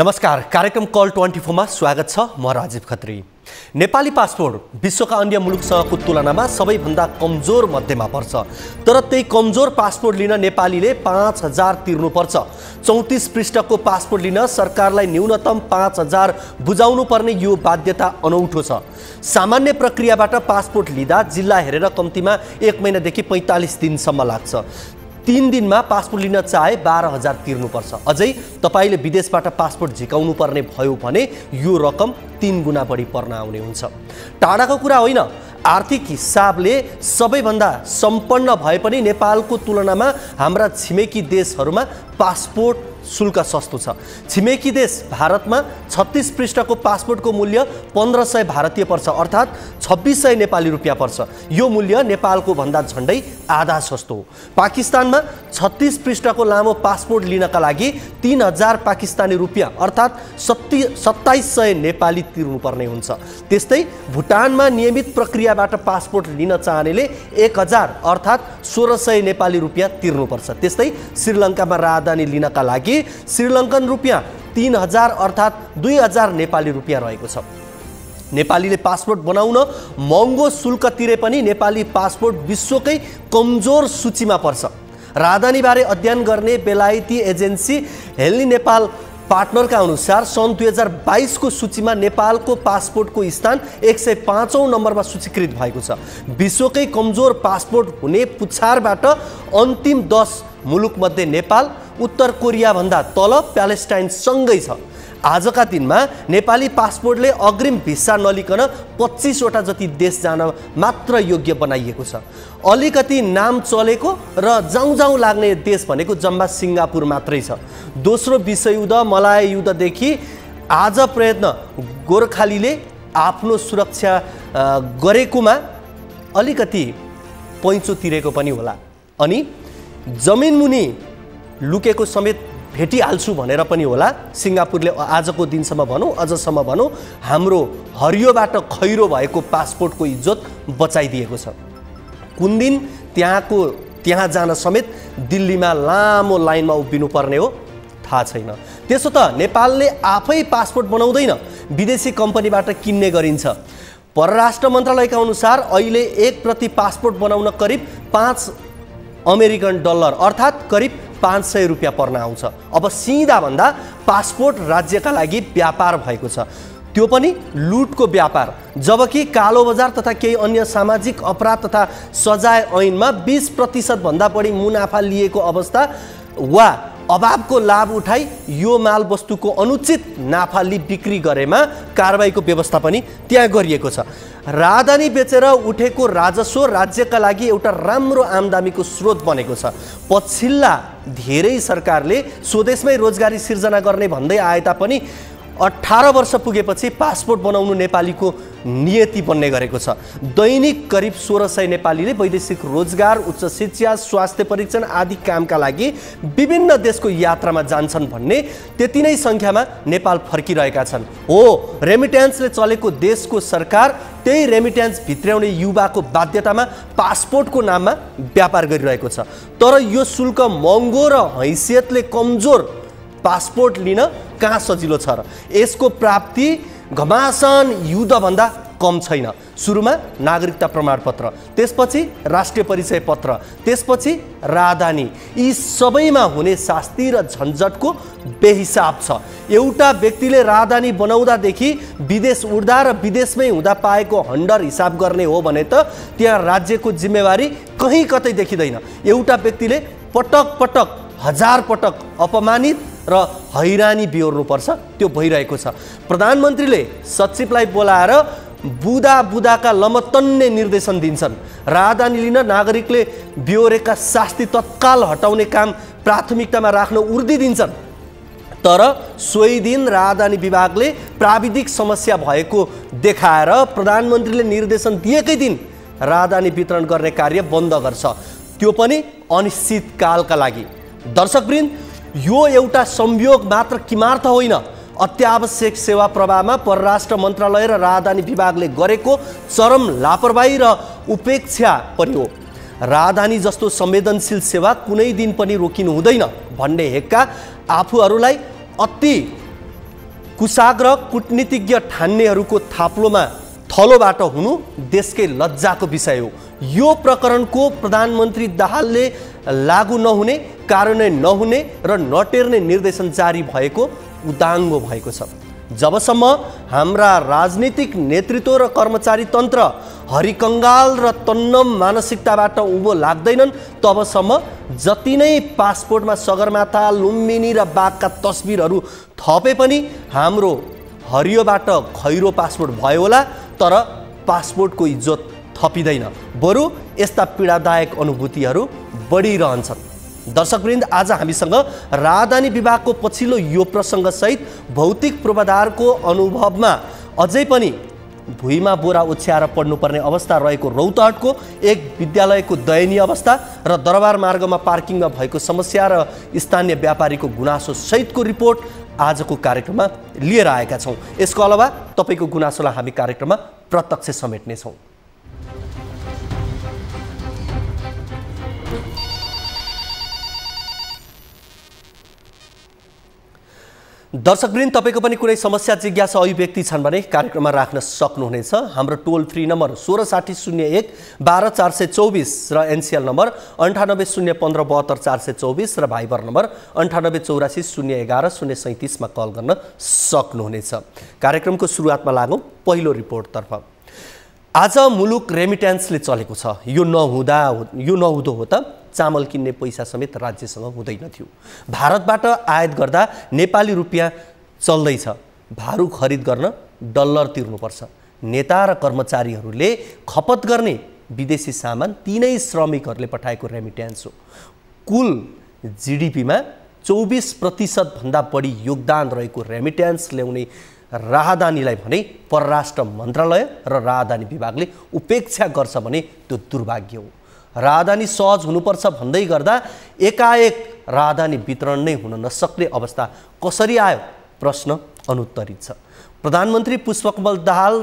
नमस्कार कार्यक्रम call twenty फोरमा स्वागत छ म राजीव खत्री। नेपाली पासपोर्ट विश्वका अन्य मुलुकसँगको तुलनामा सबैभन्दा कमजोर मध्येमा पर्छ। तर त्यही कमजोर पासपोर्ट लिन नेपालीले पाँच हजार तिर्नुपर्छ। चौतिस पृष्ठको पासपोर्ट लिन सरकारलाई न्यूनतम पाँच हजार बुझाउनु पर्ने यो बाध्यता अनौठो छ। सामान्य प्रक्रियाबाट पासपोर्ट लिँदा जिल्ला हेरेर कम्तीमा एक महिनादेखि पैँतालिस दिनसम्म लाग्छ। तिन दिनमा पासपोर्ट लिन चाहे बाह्र हजार तिर्नुपर्छ। अझै तपाईँले विदेशबाट पासपोर्ट झिकाउनु पर्ने भयो भने यो रकम तिन गुणा बढी पर्न आउने हुन्छ। टाढाको कुरा होइन आर्थिक हिसाबले सबैभन्दा सम्पन्न भए पनि नेपालको तुलनामा हाम्रा छिमेकी देशहरूमा पासपोर्ट शुल्क सस्तो छ। छिमेकी देश भारतमा छत्तिस पृष्ठको पासपोर्टको मूल्य पन्ध्र सय भारतीय पर्छ अर्थात् छब्बिस सय नेपाली रुपियाँ पर्छ। यो मूल्य नेपालको भन्दा झन्डै आधा सस्तो हो। पाकिस्तानमा छत्तिस पृष्ठको लामो पासपोर्ट लिनका लागि तिन हजार पाकिस्तानी रुपियाँ अर्थात् सत्ति सत्ताइस सय नेपाली तिर्नुपर्ने हुन्छ। त्यस्तै भुटानमा नियमित प्रक्रियाबाट पासपोर्ट लिन चाहनेले एक हजार अर्थात् सोह्र सय नेपाली रुपियाँ तिर्नुपर्छ। त्यस्तै श्रीलङ्कामा राजधानी लिनका लागि श्रीलङ्कन रुपियाँ तिन हजार अर्थात् दुई हजार नेपाली रुपियाँ रहेको छ। नेपालीले पासपोर्ट बनाउन महँगो शुल्क तिरे पनि नेपाली पासपोर्ट विश्वकै कमजोर सूचीमा पर्छ। राजधानीबारे अध्ययन गर्ने बेलायती एजेन्सी हेल्नी नेपाल पार्टनरका अनुसार सन् दुई हजार बाइसको सूचीमा नेपालको पासपोर्टको स्थान एक सय पाँचौँ नम्बरमा सूचीकृत भएको छ। विश्वकै कमजोर पासपोर्ट हुने पुछारबाट अन्तिम दस मुलुकमध्ये नेपाल उत्तर कोरियाभन्दा तल प्यालेस्टाइनसँगै छ। आजका दिनमा नेपाली पासपोर्टले अग्रिम भिसा नलिकन पच्चिसवटा जति देश जान मात्र योग्य बनाइएको छ। अलिकति नाम चलेको र जाउँ जाउँ लाग्ने देश भनेको जम्मा सिङ्गापुर मात्रै छ। दोस्रो विश्वयुद्ध मलाय युद्धदेखि आज प्रयत्न गोर्खालीले आफ्नो सुरक्षा गरेकोमा अलिकति पैँचो तिरेको पनि होला। अनि जमिन मुनि लुकेको समेत भेटिहाल्छु भनेर पनि होला। सिङ्गापुरले आजको दिनसम्म भनौँ अझसम्म भनौँ हाम्रो हरियोबाट खैरो भएको पासपोर्टको इज्जत बचाइदिएको छ। कुन दिन? त्यहाँको त्यहाँ जान समेत दिल्लीमा लामो लाइनमा उभिनु पर्ने हो। थाहा छैन। त्यसो त नेपालले आफै पासपोर्ट बनाउँदैन विदेशी कम्पनीबाट किन्ने गरिन्छ। परराष्ट्र मन्त्रालयका अनुसार अहिले एक प्रति पासपोर्ट बनाउन करिब पाँच अमेरिकन डलर अर्थात् करिब पाँच सय रुपियाँ पर्न आउँछ। अब सिधा भन्दा पासपोर्ट राज्यका लागि व्यापार भएको छ। त्यो पनि लुटको व्यापार। जबकि कालो बजार तथा केही अन्य सामाजिक अपराध तथा सजाय ऐनमा बिस प्रतिशतभन्दा बढी मुनाफा लिएको अवस्था वा अभावको लाभ उठाई यो माल वस्तुको अनुचित नाफा लि बिक्री गरेमा कारवाहीको व्यवस्था पनि त्यहाँ गरिएको छ। राजधानी बेचेर उठेको राजस्व राज्यका लागि एउटा राम्रो आमदामीको स्रोत बनेको छ। पछिल्ला धेरै सरकारले स्वदेशमै रोजगारी सिर्जना गर्ने भन्दै आए तापनि अठार वर्ष पुगेपछि पासपोर्ट बनाउनु नेपालीको नियति बन्ने गरेको छ। दैनिक करिब सोह्र सय नेपालीले वैदेशिक रोजगार उच्च शिक्षा स्वास्थ्य परीक्षण आदि कामका लागि विभिन्न देशको यात्रामा जान्छन् भन्ने त्यति नै सङ्ख्यामा नेपाल फर्किरहेका छन्। हो रेमिट्यान्सले चलेको देशको सरकार त्यही रेमिट्यान्स भित्र्याउने युवाको बाध्यतामा पासपोर्टको नाममा व्यापार गरिरहेको छ। तर यो शुल्क महँगो र हैसियतले कमजोर पासपोर्ट लिन कहाँ सजिलो छ र यसको प्राप्ति घमासान युद्धभन्दा कम छैन। सुरुमा नागरिकता प्रमाणपत्र त्यसपछि राष्ट्रिय परिचय पत्र त्यसपछि राजधानी यी सबैमा हुने शास्ति र झन्झटको बेहिसाब छ। एउटा व्यक्तिले राजधानी बनाउँदादेखि विदेश उड्दा र विदेशमै हुँदा पाएको हन्डर हिसाब गर्ने हो भने त त्यहाँ राज्यको जिम्मेवारी कहीँ कतै देखिँदैन। एउटा व्यक्तिले पटक पटक हजार पटक अपमानित र हैरानी बिहोर्नुपर्छ। त्यो भइरहेको छ। प्रधानमन्त्रीले सचिवलाई बोलाएर बुदा बुदाका लमतन्ने निर्देशन दिन्छन्। राजधानी लिन नागरिकले बिहोरेका शास्ति तत्काल हटाउने काम प्राथमिकतामा राख्न उर्दी दिन्छन्। तर सोही दिन राजधानी विभागले प्राविधिक समस्या भएको देखाएर प्रधानमन्त्रीले निर्देशन दिएकै दिन राजधानी वितरण गर्ने कार्य बन्द गर्छ। त्यो पनि अनिश्चितकालका लागि। दर्शकवृन्द यो एउटा संयोग मात्र किमार्थ होइन। अत्यावश्यक सेवा प्रवाहमा परराष्ट्र मन्त्रालय र राजधानी विभागले गरेको चरम लापरवाही र उपेक्षा पनि हो। राजधानी जस्तो संवेदनशील सेवा कुनै दिन पनि रोकिनु हुँदैन भन्ने हेक्का आफूहरूलाई अति कुसाग्र कुटनीतिज्ञ ठान्नेहरूको थाप्लोमा थलोबाट हुनु देशकै लज्जाको विषय हो। यो प्रकरणको प्रधानमन्त्री दाहालले लागू नहुने कार्यान्वयन नहुने र नटेर्ने निर्देशन जारी भएको उदाङ्गो भएको छ। जबसम्म हाम्रा राजनीतिक नेतृत्व र कर्मचारी तन्त्र हरिकङ्गाल र तन्नम मानसिकताबाट उँभो लाग्दैनन् तबसम्म जति नै पासपोर्टमा सगरमाथा लुम्बिनी र बाघका तस्बिरहरू थपे पनि हाम्रो हरियोबाट खैरो पासपोर्ट भयो होला तर पासपोर्टको इज्जत थपिँदैन। बरु यस्ता पीडादायक अनुभूतिहरू बढिरहन्छन्। दर्शकवृन्द आज हामीसँग राजधानी विभागको पछिल्लो यो प्रसङ्गसहित भौतिक पूर्वाधारको अनुभवमा अझै पनि भुइँमा बोरा ओछ्याएर पढ्नुपर्ने अवस्था रहेको रौतहटको एक विद्यालयको दयनीय अवस्था र दरबार मार्गमा पार्किङमा भएको समस्या र स्थानीय व्यापारीको गुनासो सहितको रिपोर्ट आजको कार्यक्रममा लिएर आएका छौँ। यसको अलावा तपाईँको गुनासोलाई हामी कार्यक्रममा प्रत्यक्ष समेट्नेछौँ। दर्शकवृन्द तपाईँको पनि कुनै समस्या जिज्ञासा अभिव्यक्ति छन् भने कार्यक्रममा राख्न सक्नुहुनेछ। हाम्रो टोल फ्री नम्बर सोह्र साठी शून्य एक बाह्र चार सय चौबिस र एनसिएल नम्बर अन्ठानब्बे शून्य पन्ध्र बहत्तर चार सय चौबिस र भाइबर नम्बर अन्ठानब्बे चौरासी शून्य एघार शून्य सैँतिसमा कल गर्न सक्नुहुनेछ। कार्यक्रमको सुरुवातमा लागौँ पहिलो रिपोर्टतर्फ। आज मुलुक रेमिट्यान्सले चलेको छ। यो नहुँदा यो नहुँदो हो त। चामल किन्ने पैसा समेत राज्यसँग हुँदैन थियो। भारतबाट आयात गर्दा नेपाली रुपियाँ चल्दैछ। भारू खरिद गर्न डलर तिर्नुपर्छ। नेता र कर्मचारीहरूले खपत गर्ने विदेशी सामान तिनै श्रमिकहरूले पठाएको रेमिट्यान्स हो। कुल जिडिपीमा चौबिस प्रतिशतभन्दा बढी योगदान रहेको रेमिट्यान्स ल्याउने राहदानीलाई भने परराष्ट्र मन्त्रालय र राहदानी विभागले उपेक्षा गर्छ भने त्यो दुर्भाग्य हो। राजधानी सहज हुनुपर्छ भन्दै गर्दा एकाएक राजधानी वितरण नै हुन नसक्ने अवस्था कसरी आयो? प्रश्न अनुत्तरित छ। प्रधानमन्त्री पुष्पकमल दाहाल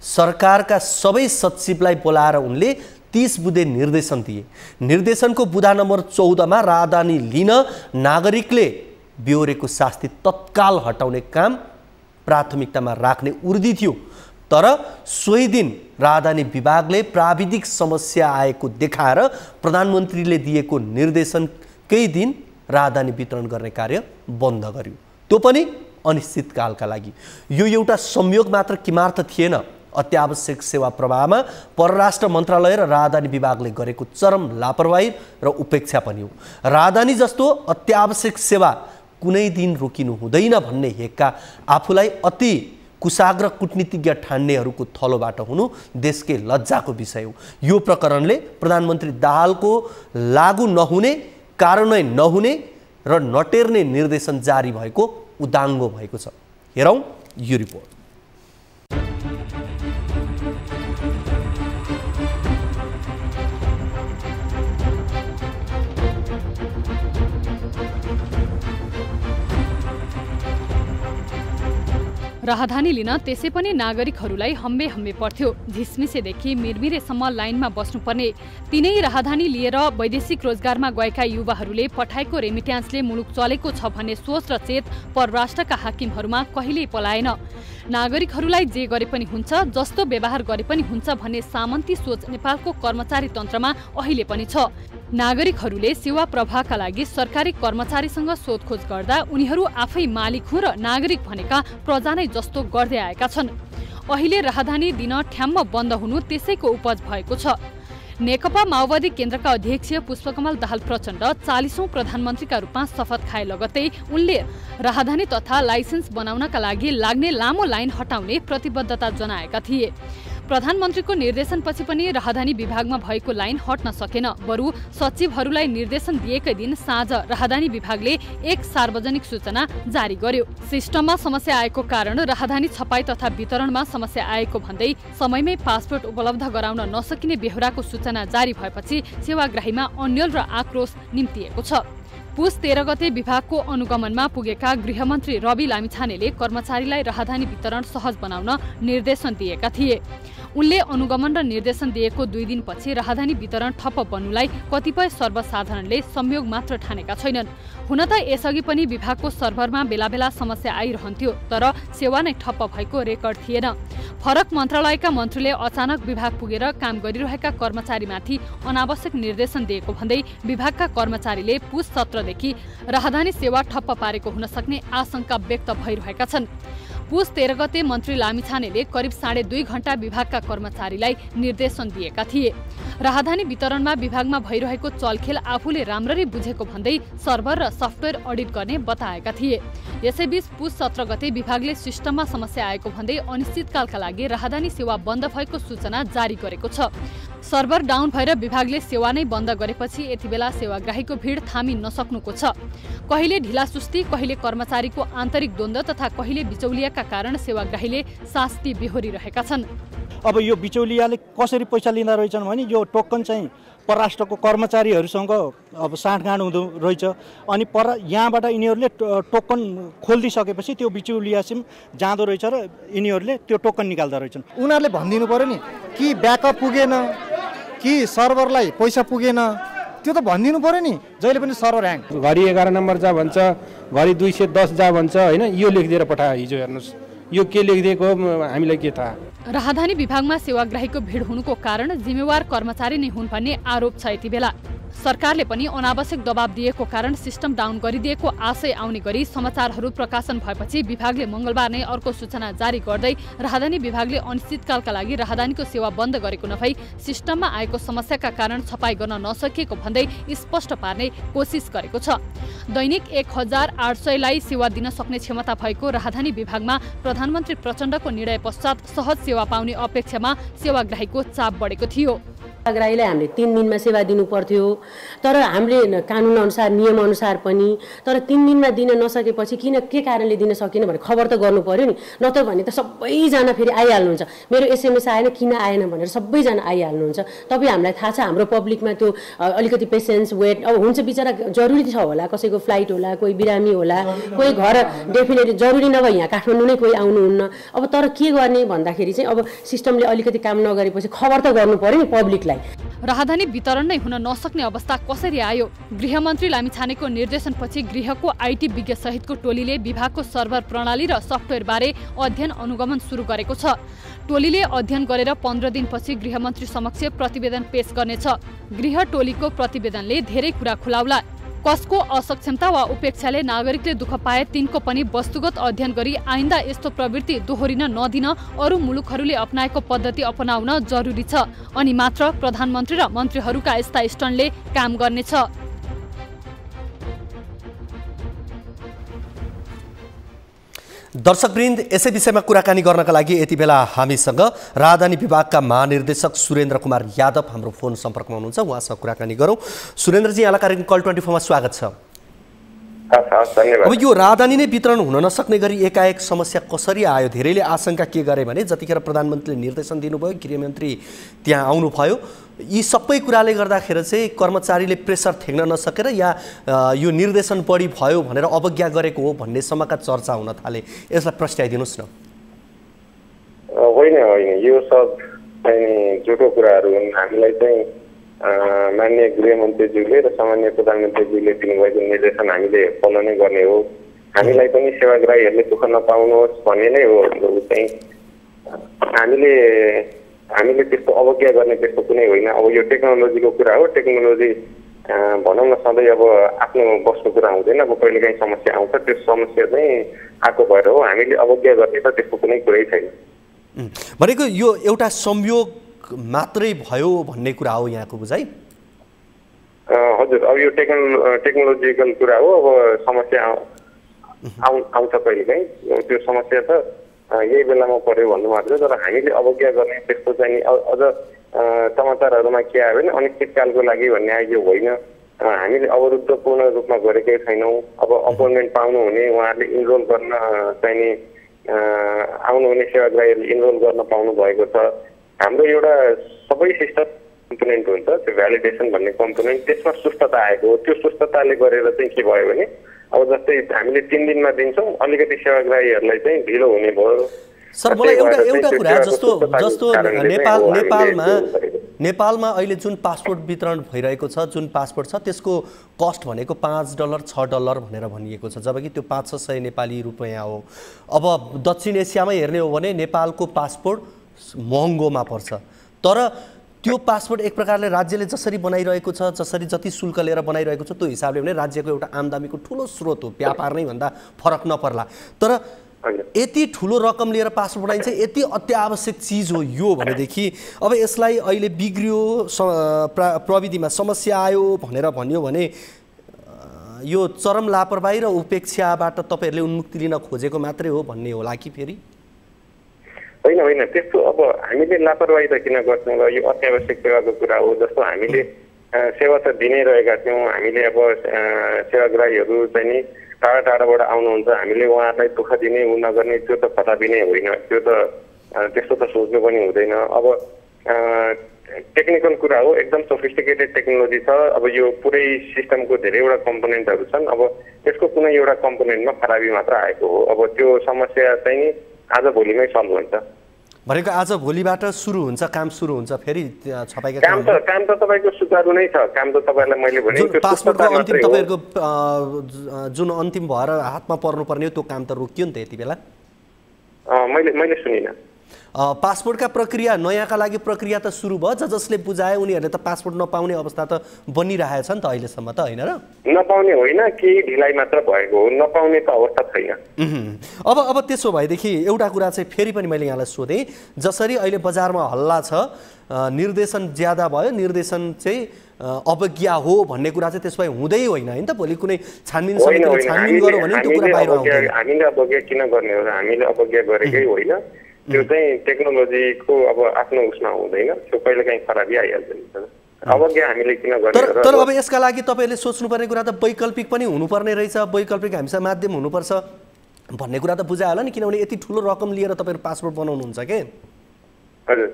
सरकारका सबै सचिवलाई बोलाएर उनले तिस बुधे निर्देशन दिए। निर्देशनको बुधा नम्बर चौधमा राजधानी लिन नागरिकले बेहोरेको शास्ति तत्काल हटाउने काम प्राथमिकतामा राख्ने उर्दी थियो। तर सोही दिन राजधानी विभागले प्राविधिक समस्या आएको देखाएर प्रधानमन्त्रीले दिएको निर्देशनकै दिन राजधानी वितरण गर्ने कार्य बन्द गर्यो। त्यो पनि अनिश्चितकालका लागि। यो एउटा संयोग मात्र किमार्थ थिएन। अत्यावश्यक सेवा प्रवाहमा परराष्ट्र मन्त्रालय र राजधानी विभागले गरेको चरम लापरवाही र उपेक्षा पनि हो। राजधानी जस्तो अत्यावश्यक सेवा कुनै दिन रोकिनु हुँदैन भन्ने हेक्का आफूलाई अति कुसाग्र कुटनीतिज्ञ ठान्नेहरूको थलोबाट हुनु देशकै लज्जाको विषय हो। यो प्रकरणले प्रधानमन्त्री दाहालको लागू नहुने कार्यान्वयन नहुने र नटेर्ने निर्देशन जारी भएको उदाङ्गो भएको छ। हेरौँ यो रिपोर्ट। राहदानी लिन त्यसै पनि नागरिकहरूलाई हम्बे हम्बे पर्थ्यो। झिसमिसेदेखि मिरमिरेसम्म लाइनमा बस्नुपर्ने। तिनै राहदानी लिएर वैदेशिक रोजगारमा गएका युवाहरूले पठाएको रेमिट्यान्सले मुलुक चलेको छ भन्ने सोच र चेत परराष्ट्रका हाकिमहरूमा कहिल्यै पलाएन। नागरिकहरूलाई जे गरे पनि हुन्छ जस्तो व्यवहार गरे पनि हुन्छ भन्ने सामन्ती सोच नेपालको कर्मचारी तन्त्रमा अहिले पनि छ। नागरिकहरूले सेवा प्रवाहका लागि सरकारी कर्मचारीसँग सोधखोज गर्दा उनीहरू आफै मालिक हुँ र नागरिक भनेका प्रजा नै जस्तो गर्दै आएका छन्। अहिले राहदानी दिन ठ्याम्म बन्द हुनु त्यसैको उपज भएको छ। नेकपा माओवादी केन्द्रका अध्यक्ष पुष्पकमल दाहाल प्रचण्ड चालिसौँ प्रधानमन्त्रीका रूपमा शपथ खाए लगत्तै उनले राहदानी तथा लाइसेन्स बनाउनका लागि लाग्ने लामो लाइन हटाउने प्रतिबद्धता जनाएका थिए। प्रधानमन्त्रीको निर्देशनपछि पनि राहदानी विभागमा भएको लाइन हट्न सकेन। बरु सचिवहरूलाई निर्देशन दिएकै दिन साँझ राहदानी विभागले एक सार्वजनिक सूचना जारी गर्यो। सिस्टममा समस्या आएको कारण राहदानी छपाई तथा वितरणमा समस्या आएको भन्दै समयमै पासपोर्ट उपलब्ध गराउन नसकिने बेहोराको सूचना जारी भएपछि सेवाग्राहीमा अन्यल र आक्रोश निम्तिएको छ। पुस तेह्र गते विभागको अनुगमनमा पुगेका गृहमन्त्री रवि लामिछानेले कर्मचारीलाई राहदानी वितरण सहज बनाउन निर्देशन दिएका थिए। उनले अनुगमन र निर्देशन दिएको दुई दिनपछि राहदानी वितरण ठप्प बन्नुलाई कतिपय सर्वसाधारणले संयोग मात्र ठानेका छैनन्। हुन त यसअघि पनि विभागको सर्भरमा बेला बेला समस्या आइरहन्थ्यो तर सेवा नै ठप्प भएको रेकर्ड थिएन। फरक मन्त्रालयका मन्त्रीले अचानक विभाग पुगेर काम गरिरहेका कर्मचारीमाथि अनावश्यक निर्देशन दिएको भन्दै विभागका कर्मचारीले पुस सत्रदेखि राहदानी सेवा ठप्प पारेको हुन सक्ने आशंका व्यक्त भइरहेका छन्। पुस तेह्र गते मन्त्री लामिछानेले करिब साढे दुई घण्टा विभागका कर्मचारीलाई निर्देशन दिएका थिए। राहदानी वितरणमा विभागमा भइरहेको चलखेल आफूले राम्ररी बुझेको भन्दै सर्भर र सफ्टवेयर अडिट गर्ने बताएका थिए। यसैबीच पुस सत्र गते विभागले सिस्टममा समस्या आएको भन्दै अनिश्चितकालका लागि राहदानी सेवा बन्द भएको सूचना जारी गरेको छ। सर्भर डाउन भएर विभागले सेवा नै बन्द गरेपछि यति बेला सेवाग्राहीको भिड थामी नसक्नुको छ। कहिले ढिलासुस्ती कहिले कर्मचारीको आन्तरिक द्वन्द्व तथा कहिले बिचौलियाका कारण सेवाग्राहीले शास्ति बिहोरिरहेका छन्। अब यो बिचौलियाले कसरी पैसा लिँदा रहेछन् भने यो टोकन चाहिँ परराष्ट्रको कर्मचारीहरूसँग अब साँठगाँड हुँदो रहेछ। अनि पर यहाँबाट यिनीहरूले टोकन खोलिदिइसकेपछि त्यो बिचौलियासिम जाँदो रहेछ र यिनीहरूले त्यो टोकन निकाल्दो रहेछन्। उनीहरूले भनिदिनु पऱ्यो नि कि ब्याकअप पुगेन कि सर्भरलाई पैसा पुगेन? त्यो त भनिदिनु पऱ्यो नि। जहिले पनि सर्भर ह्याङ। घरि एघार नम्बर जा भन्छ घरि दुई सय दस जा भन्छ होइन? यो लेखिदिएर पठायो हिजो हेर्नुहोस्। यो के लेखिदिएको हामीलाई के थाहा? राहदानी विभागमा सेवाग्राहीको भिड हुनुको कारण जिम्मेवार कर्मचारी नै हुन् भन्ने आरोप छ यति बेला। सरकारले पनि अनावश्यक दबाब दिएको कारण सिस्टम डाउन गरिदिएको आशय आउने गरी समाचारहरू प्रकाशन भएपछि विभागले मङ्गलबार नै अर्को सूचना जारी गर्दै राहदानी विभागले अनिश्चितकालका लागि राहदानीको सेवा बन्द गरेको नभई सिस्टममा आएको समस्याका कारण छपाई गर्न नसकिएको भन्दै स्पष्ट पार्ने कोसिस गरेको छ। दैनिक एक हजार आठ सयलाई सेवा दिन सक्ने क्षमता भएको राहदानी विभागमा प्रधानमन्त्री प्रचण्डको निर्णय पश्चात सहज सेवा पाउने अपेक्षामा सेवाग्राहीको चाप बढेको थियो। सेवाग्राहीलाई हामीले तिन दिनमा सेवा दिनु पर्थ्यो तर हामीले कानुनअनुसार नियमअनुसार पनि तर तिन दिनमा दिन नसकेपछि किन के कारणले दिन सकेन भने खबर त गर्नु पर्यो नि। नत्र भने त सबैजना फेरि आइहाल्नुहुन्छ। मेरो एसएमएस आएन किन आएन भनेर सबैजना आइहाल्नुहुन्छ। तपाईँ हामीलाई थाहा छ हाम्रो पब्लिकमा त्यो अलिकति पेसेन्स वेट अब हुन्छ बिचरा जरुरी छ होला कसैको फ्लाइट होला कोही बिरामी होला कोही घर डेफिनेटली जरुरी नभए यहाँ काठमाडौँ नै कोही आउनुहुन्न। अब तर के गर्ने भन्दाखेरि चाहिँ अब सिस्टमले अलिकति काम नगरेपछि खबर त गर्नु पर्यो नि पब्लिकलाई। राहदानी वितरण नै हुन नसक्ने अवस्था कसरी आयो? गृहमन्त्री लामिछानेको निर्देशनपछि गृहको आइटी विज्ञ सहितको टोलीले विभागको सर्भर प्रणाली र सफ्टवेयरबारे अध्ययन अनुगमन सुरु गरेको छ। टोलीले अध्ययन गरेर पन्ध्र दिनपछि गृहमन्त्री समक्ष प्रतिवेदन पेश गर्नेछ। गृह टोलीको प्रतिवेदनले धेरै कुरा खुलाउला। कसको असक्षमता वा उपेक्षाले नागरिकले दुःख पाए तिनको पनि वस्तुगत अध्ययन गरी आइन्दा यस्तो प्रवृत्ति दोहोरिन नदिन अरू मुलुकहरूले अप्नाएको पद्धति अपनाउन जरुरी छ। अनि मात्र प्रधानमन्त्री र मन्त्रीहरूका यस्ता स्टनले काम गर्नेछ। दर्शकवृन्द यसै विषयमा कुराकानी गर्नका लागि यति बेला हामीसँग राजधानी विभागका महानिर्देशक सुरेन्द्र कुमार यादव हाम्रो फोन सम्पर्कमा हुनुहुन्छ। उहाँसँग कुराकानी गरौँ। सुरेन्द्रजी यहाँलाई कार्यक्रम कल ट्वेन्टी फोरमा स्वागत छ। अब यो राजधानी नै वितरण हुन नसक्ने गरी एकाएक समस्या कसरी आयो धेरैले आशंका के गरे भने जतिखेर प्रधानमन्त्रीले निर्देशन दिनुभयो गृहमन्त्री त्यहाँ आउनुभयो। यी सबै कुराले गर्दाखेरि चाहिँ कर्मचारीले प्रेसर थेक्न नसकेर या यो निर्देशन बढी भयो भनेर अवज्ञा गरेको हो भन्नेसम्मका चर्चा हुन थाले। यसलाई प्रस्ट्याइदिनुहोस् न। होइन होइन। यो सब चाहिँ झुटो कुराहरू हुन्। हामीलाई चाहिँ अ, माननीय गृहमन्त्रीज्यूले र सामान्य प्रधानमन्त्रीज्यूले दिनुभएको निर्देशन हामीले फलो नै गर्ने हो। हामीलाई पनि सेवाग्राहीहरूले दुःख नपाउनुहोस् भन्ने नै हो। चाहिँ हामीले हामीले त्यस्तो अवज्ञा गर्ने त्यस्तो कुनै होइन। अब यो टेक्नोलोजीको कुरा हो टेक्नोलोजी भनौँ न सधैँ अब आफ्नो बस्ने कुरा हुँदैन अब कहिलेकाहीँ समस्या आउँछ त्यो समस्या चाहिँ आएको भएर हो। हामीले अवज्ञा गर्ने त त्यस्तो कुनै कुरै छैन। भनेको यो एउटा संयोग मात्रै भयो भन्ने कुरा हो यहाँको बुझाइ? हजुर अब यो टेक्नो टेक्नोलोजिकल कुरा हो अब समस्या आउ- आउ आउँछ कहिलेकाहीँ। त्यो समस्या त यही बेलामा पर्यो भन्नु मात्रै तर हामीले अवज्ञा गर्ने त्यस्तो चाहिँ अझ समाचारहरूमा के आयो भने अनिश्चितकालको लागि भन्ने आयो होइन हामीले अवरुद्ध पूर्ण रूपमा गरेकै छैनौँ अब अपोइन्टमेन्ट पाउनुहुने उहाँहरूले इनरोल गर्न अ, चाहिँ नि अ, आउनुहुने सेवाग्राहीहरूले इनरोल गर्न पाउनु भएको छ हाम्रो एउटा सबै सिस्टम कम्पोनेन्ट हुन्छ त्यो भ्यालिडेसन भन्ने कम्पोनेन्ट त्यसमा सुस्तता आएको हो त्यो सुस्तताले गरेर चाहिँ के भयो भने अब जस्तै हामीले तिन दिनमा दिन्छौँ अलिकति सेवाग्राहीहरूलाई चाहिँ ढिलो हुने भयो। सर मलाई एउटा एउटा कुरा जस्तो जस्तो नेपाल नेपालमा। नेपालमा अहिले जुन पासपोर्ट वितरण भइरहेको छ जुन पासपोर्ट छ त्यसको कस्ट भनेको पाँच डलर छ डलर भनेर भनिएको छ। जबकि त्यो पाँच छ सय नेपाली रुपियाँ हो। अब दक्षिण एसियामै हेर्ने हो भने नेपालको पासपोर्ट महँगोमा पर्छ। तर त्यो पासपोर्ट एक प्रकारले राज्यले जसरी बनाइरहेको छ जसरी जति शुल्क लिएर बनाइरहेको छ त्यो हिसाबले भने राज्यको एउटा आम्दानीको ठुलो स्रोत हो व्यापार नै भन्दा फरक नपर्ला। तर यति ठुलो रकम लिएर पासपोर्ट बनाइन्छ यति अत्यावश्यक चिज हो यो भनेदेखि अब यसलाई अहिले बिग्रियो प्रविधिमा समस्या आयो भनेर भन्यो भने यो चरम लापरवाही र उपेक्षाबाट तपाईँहरूले उन्मुक्ति लिन खोजेको मात्रै हो भन्ने होला कि फेरि? होइन होइन त्यस्तो अब हामीले लापरवाही त किन गर्छौँ र यो अत्यावश्यक सेवाको कुरा हो जस्तो हामीले सेवा त दिनै रहेका थियौँ। हामीले अब सेवाग्राहीहरू चाहिँ नि टाढा टाढाबाट आउनुहुन्छ। हामीले उहाँहरूलाई दुःख दिने उ नगर्ने त्यो त कदापि नै होइन। त्यो त त्यस्तो त सोच्नु पनि हुँदैन। अब टेक्निकल कुरा हो एकदम सोफिस्टिकेटेड टेक्नोलोजी छ। अब यो पुरै सिस्टमको धेरैवटा कम्पोनेन्टहरू छन्। अब त्यसको कुनै एउटा कम्पोनेन्टमा खराबी मात्र आएको हो। अब त्यो समस्या चाहिँ नि आज भोलिमै सल्भ हुन्छ। भनेको आज भोलिबाट सुरु हुन्छ काम सुरु हुन्छ फेरि छपाईका काम त काम त तपाईँको सुचारू नै छ काम त तपाईँलाई मैले भने पासपोर्टको अन्तिम। तपाईँहरूको जुन अन्तिम भएर हातमा पर्नुपर्ने हो त्यो काम त रोकियो नि त यति बेला? मैले मैले सुनिनँ। पासपोर्टका प्रक्रिया नयाँका लागि प्रक्रिया त सुरु भयो ज जसले बुझाए उनीहरूले त पासपोर्ट नपाउने अवस्था त बनिरहेछ नि त अहिलेसम्म त होइन र? नपाउने होइन केही ढिलाइ मात्र भएको हो नपाउने त अवस्था छैन। अब अब त्यसो भएदेखि एउटा कुरा चाहिँ फेरि पनि मैले यहाँलाई सोधेँ जसरी अहिले बजारमा हल्ला छ निर्देशन ज्यादा भयो निर्देशन चाहिँ अवज्ञा हो भन्ने कुरा चाहिँ त्यसो भए हुँदै होइन होइन त? भोलि कुनै छानबिन छानबिन भने त्यो कुरा बाहिर हामीले अवज्ञा किन गर्ने हो हामीले अवज्ञा गरेकै होइन। त्यो चाहिँ टेक्नोलोजीको अब आफ्नो उसमा हुँदैन। त्यो कहिले काहीँ खराबी आइहाल्छ नि। अवज्ञा हामीले किन तर तर अब यसका लागि तपाईँहरूले सोच्नुपर्ने कुरा त वैकल्पिक पनि हुनुपर्ने रहेछ। वैकल्पिक हामीसँग माध्यम हुनुपर्छ। भन्ने कुरा त बुझायो होला नि किनभने यति ठुलो रकम लिएर तपाईँहरू पासपोर्ट बनाउनुहुन्छ के? हजुर।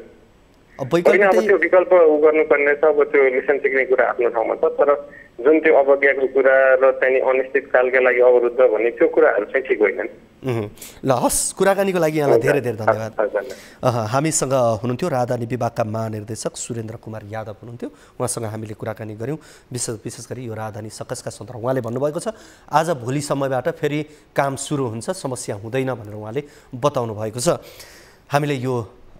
अब त्यो विकल्प उ गर्नुपर्ने छ अब त्यो लिसन सिक्ने कुरा आफ्नो ठाउँमा छ। तर जुन त्यो अवज्ञाको कुरा र चाहिँ अनिश्चित कालका लागि अवरुद्ध भन्ने त्यो कुराहरू चाहिँ ठिक होइनन्। ल हस् कुराकानीको लागि यहाँलाई धेरै धेरै धन्यवाद। हामीसँग हुनुहुन्थ्यो राजधानी विभागका महानिर्देशक सुरेन्द्र कुमार यादव हुनुहुन्थ्यो। उहाँसँग हामीले कुराकानी गऱ्यौँ। विशेष विशेष गरी यो राजधानी सकसका सन्दर्भ उहाँले भन्नुभएको छ। आज भोलि समयबाट फेरि काम सुरु हुन्छ समस्या हुँदैन भनेर उहाँले बताउनु भएको छ। हामीले यो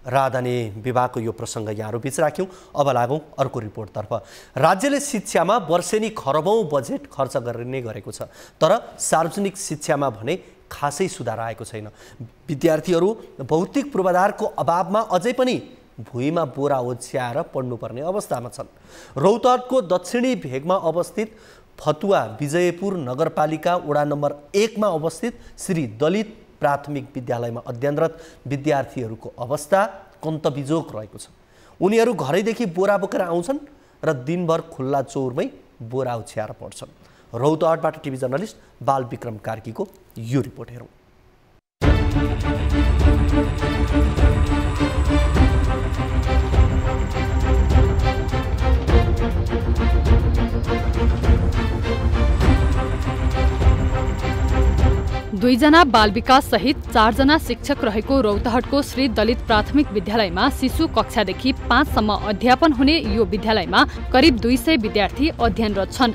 राजधानी विभागको यो प्रसङ्ग यहाँहरू बिच राख्यौँ। अब लागौँ अर्को रिपोर्टतर्फ। राज्यले शिक्षामा वर्षेनी खरबौँ बजेट खर्च गर्ने गरेको छ तर सार्वजनिक शिक्षामा भने खासै सुधार आएको छैन। विद्यार्थीहरू भौतिक पूर्वाधारको अभावमा अझै पनि भुइँमा बोरा ओछ्याएर पढ्नुपर्ने अवस्थामा छन्। रौतहटको दक्षिणी भेगमा अवस्थित फतुवा विजयपुर नगरपालिका वडा नम्बर एकमा अवस्थित श्री दलित प्राथमिक विद्यालयमा अध्ययनरत विद्यार्थीहरूको अवस्था कन्तबिजोक रहेको छ। उनीहरू घरैदेखि बोरा बोकेर आउँछन् र दिनभर खुल्ला चौरमै बोरा ओछ्याएर पढ्छन्। रौतहटबाट टिभी जर्नलिस्ट बाल विक्रम कार्कीको यो रिपोर्ट हेरौँ। दुईजना बाल विकास सहित चारजना शिक्षक रहेको रौतहटको श्री दलित प्राथमिक विद्यालयमा शिशु कक्षादेखि पाँचसम्म अध्यापन हुने यो विद्यालयमा करिब दुई सय विद्यार्थी अध्ययनरत छन्।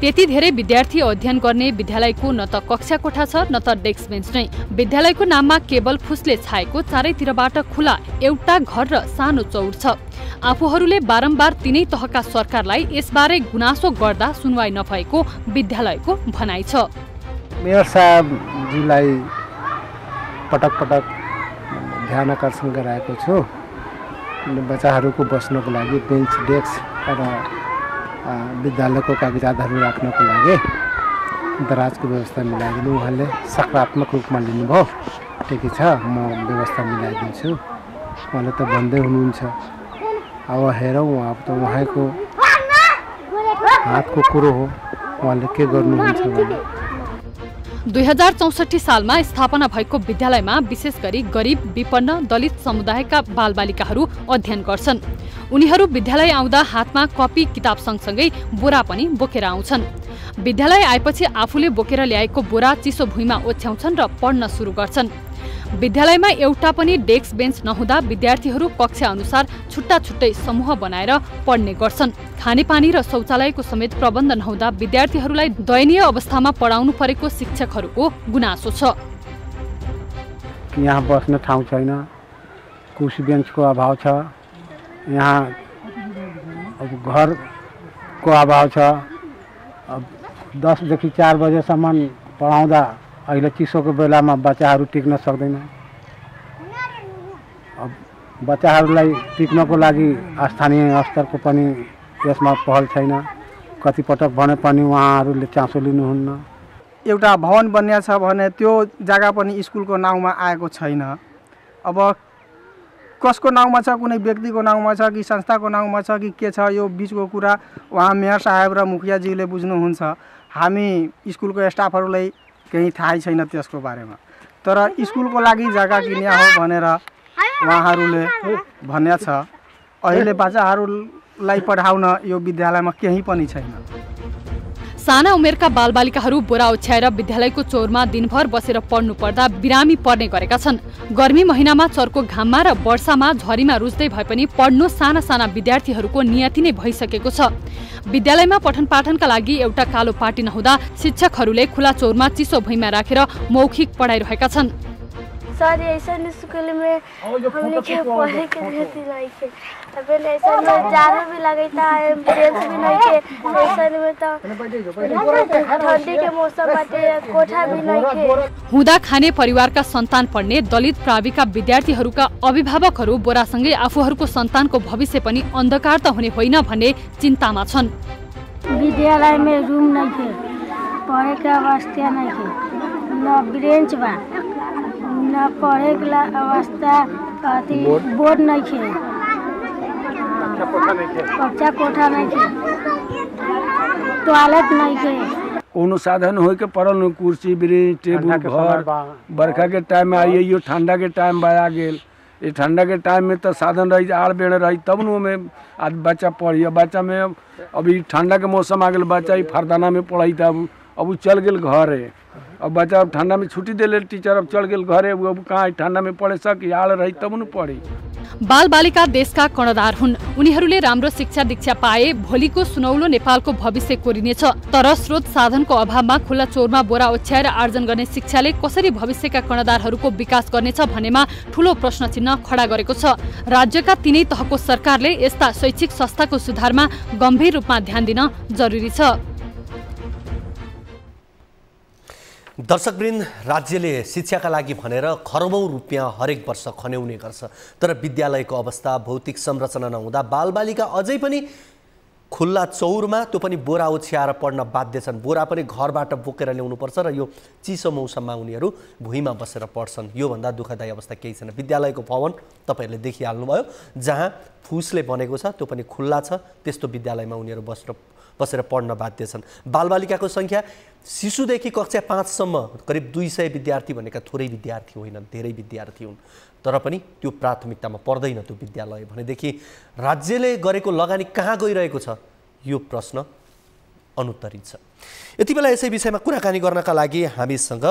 त्यति धेरै विद्यार्थी अध्ययन गर्ने विद्यालयको न त कक्षा कोठा छ न त डेस्क बेन्च नै। विद्यालयको नाममा केवल फुसले छाएको चारैतिरबाट खुला एउटा घर र सानो चौर छ। आफूहरूले बारम्बार तिनै तहका सरकारलाई यसबारे गुनासो गर्दा सुनवाई नभएको विद्यालयको भनाइ छ। मेयर साहबजीलाई पटक पटक ध्यान आकर्षण गराएको छु। बच्चाहरूको बस्नको लागि बेन्च डेस्क र विद्यालयको कागजातहरू राख्नको लागि दराजको व्यवस्था मिलाइदिनु उहाँले। सकारात्मक रूपमा लिनुभयो। ठिकै छ म व्यवस्था मिलाइदिन्छु। उहाँले त भन्दै हुनुहुन्छ। अब हेरौँ अब त उहाँको हातको कुरो हो। उहाँले के गर्नुहुन्छ भने? दुई हजार चौसठी सालमा स्थापना भएको विद्यालयमा विशेष गरी गरिब विपन्न दलित समुदायका बालबालिकाहरू अध्ययन गर्छन्। उनीहरू विद्यालय आउँदा हातमा कपी किताब सँगसँगै बोरा पनि बोकेर आउँछन्। विद्यालय आएपछि आफूले बोकेर ल्याएको बोरा चिसो भुइँमा ओछ्याउँछन् र पढ्न सुरु गर्छन्। विद्यालयमा एउटा पनि डेस्क बेन्च नहुँदा विद्यार्थीहरू कक्षा अनुसार छुट्टा छुट्टै समूह बनाएर पढ्ने गर्छन्। खानेपानी र शौचालयको समेत प्रबन्ध नहुँदा विद्यार्थीहरूलाई दयनीय अवस्थामा पढाउनु परेको शिक्षकहरूको गुनासो छ। यहाँ बस्न ठाउँ छैन कुर्सी बेन्चको अभाव छ यहाँ घरको अभाव छ। दसदेखि चार बजेसम्म पढाउँदा अहिले चिसोको बेलामा बच्चाहरू टिक्न सक्दैन। अब बच्चाहरूलाई टिक्नको लागि स्थानीय स्तरको पनि यसमा पहल छैन। कतिपटक भने पनि उहाँहरूले चासो लिनुहुन्न। एउटा भवन बनिया छ भने त्यो जग्गा पनि स्कुलको नाउँमा आएको छैन। अब कसको नाउँमा छ कुनै व्यक्तिको नाउँमा छ कि संस्थाको नाउँमा छ कि के छ यो बिचको कुरा उहाँ मेयर साहेब र मुखियाजीले बुझ्नुहुन्छ। हामी स्कुलको स्टाफहरूलाई केही थाहै छैन त्यसको बारेमा। तर स्कुलको लागि जग्गा किन्या हो भनेर उहाँहरूले भन्या छ। अहिले बच्चाहरूलाई पढाउन यो विद्यालयमा केही पनि छैन। साना उमेरका बालबालिकाहरू बोरा ओछ्याएर विद्यालयको चौरमा दिनभर बसेर पढ्नु पर्दा बिरामी पर्ने गरेका छन्। गर्मी महिनामा चर्को घाममा र वर्षामा झरीमा रुच्दै भए पनि पढ्नु साना साना विद्यार्थीहरूको नियति नै भइसकेको छ। विद्यालयमा पठन पाठनका लागि एउटा कालो पाटी नहुँदा शिक्षकहरूले खुला चौरमा चिसो भुइँमा राखेर मौखिक पढाइरहेका छन्। सर ऐसा में जाड़ा भी लगता है एंबुलेंस भी नहीं के ऐसा में तो ठंडी के मौसम बाटे कोठा भी नहीं के हुँदा खाने परिवारका सन्तान पढ्ने दलित प्राविका विद्यार्थीहरूका अभिभावकहरू बोरासँगै आफूहरूको सन्तानको भविष्य पनि अन्धकार त हुने होइन भन्ने चिन्तामा छन्। विद्यालय में रूम नहीं थे पढ़े के अवस्था नहीं थे न ब्रेंच बा न पढ़े के अवस्था अथी बोर्ड नहीं थे कच्चा कोठा नहीं टॉयलेट नहीं थे कोनो साधन हो के पड़ल न कुर्सी ब्रेंच टेबुल के घर। बरखा के टाइम में आइए यो ठंडा के टाइम बा आ गेल। ये ठंडा के टाइम में तो साधन रही आड़ बेड़ रही तब न में आज बच्चा पढ़ी बच्चा में अभी ठंडा के मौसम आ गेल बच्चा ई फरदाना में पढ़ी तब अब उ चल गेल घरे। अब बच्चा अब ठंडा में छुट्टी दे टीचर अब चल गेल घरे। अब कहाँ ठंडा में पढ़े सकी? आड़ रही तब न पढ़ी। बालबालिका देशका कर्णधार हुन्। उनीहरूले राम्रो शिक्षा दीक्षा पाए भोलिको सुनौलो नेपालको भविष्य कोरिनेछ तर स्रोत साधनको अभावमा खुल्ला चौरमा बोरा ओछ्याएर आर्जन गर्ने शिक्षाले कसरी भविष्यका कर्णधारहरूको विकास गर्नेछ भन्नेमा ठूलो प्रश्न चिन्ह खडा गरेको छ। राज्यका तीनै तहको सरकारले यस्ता शैक्षिक संस्थाको सुधारमा गम्भीर रूपमा ध्यान दिन जरुरी छ। दर्शकवृन्द राज्यले शिक्षाका लागि भनेर खरबौँ रुपियाँ हरेक वर्ष खन्याउने गर्छ। तर विद्यालयको अवस्था भौतिक संरचना नहुँदा बालबालिका अझै पनि खुल्ला चौरमा त्यो पनि बोरा ओछ्याएर पढ्न बाध्य छन्। बोरा पनि घरबाट बोकेर ल्याउनुपर्छ र यो चिसो मौसममा उनीहरू भुइँमा बसेर पढ्छन्। योभन्दा दुःखदायी अवस्था केही छैन। विद्यालयको भवन तपाईँहरूले देखिहाल्नुभयो जहाँ फुसले बनेको छ त्यो पनि खुल्ला छ। त्यस्तो विद्यालयमा उनीहरू बसेर बसेर पढ्न बाध्य छन्। बालबालिकाको सङ्ख्या शिशुदेखि कक्षा पाँचसम्म करिब दुई सय विद्यार्थी भनेका थोरै विद्यार्थी होइनन् धेरै विद्यार्थी हुन्। तर पनि त्यो प्राथमिकतामा पर्दैन त्यो विद्यालय भनेदेखि राज्यले गरेको लगानी कहाँ गइरहेको छ? यो प्रश्न अनुत्तरित छ। यति बेला यसै विषयमा कुराकानी गर्नका लागि हामीसँग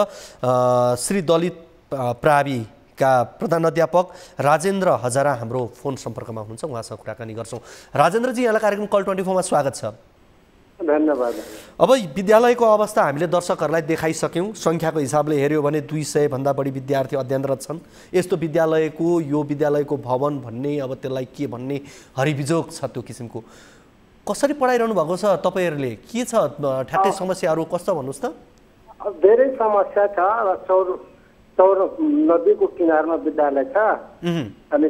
श्री दलित अ, प्राविका प्रधान अध्यापक राजेन्द्र हजारा हाम्रो फोन सम्पर्कमा हुनुहुन्छ। उहाँसँग कुराकानी गर्छौँ। राजेन्द्रजी यहाँलाई कार्यक्रम कल ट्वेन्टी फोरमा स्वागत छ। धन्यवाद। अब विद्यालयको अवस्था हामीले दर्शकहरूलाई देखाइसक्यौँ। सङ्ख्याको हिसाबले हेऱ्यो भने दुई सयभन्दा बढी विद्यार्थी अध्ययनरत छन्। यस्तो विद्यालयको यो विद्यालयको भवन भन्ने अब त्यसलाई के भन्ने हरिबिजोग छ त्यो किसिमको। कसरी पढाइरहनु भएको छ तपाईँहरूले? के छ? ठ्याक्कै समस्याहरू कस्तो भन्नुहोस् त। धेरै समस्या छ र चौर चौर नदीको किनारमा विद्यालय छ। अनि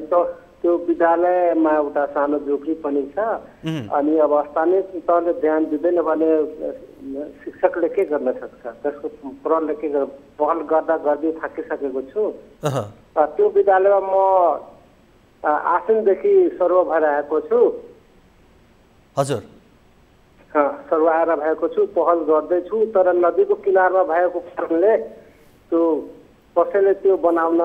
त्यो विद्यालयमा एउटा सानो झोपडी पनि छ। अनि अब स्थानीय तहले ध्यान दिँदैन भने शिक्षकले के गर्न सक्छ? त्यसको प्रहरले के गर् पहल गर्दा गर्दै थाकिसकेको छु। त्यो विद्यालयमा म आसिनदेखि सर्व भएर आएको छु। हजुर। अ, सर्व आएर भएको छु पहल गर्दैछु तर नदीको किनारमा भएको कारणले त्यो कसैले त्यो बनाउन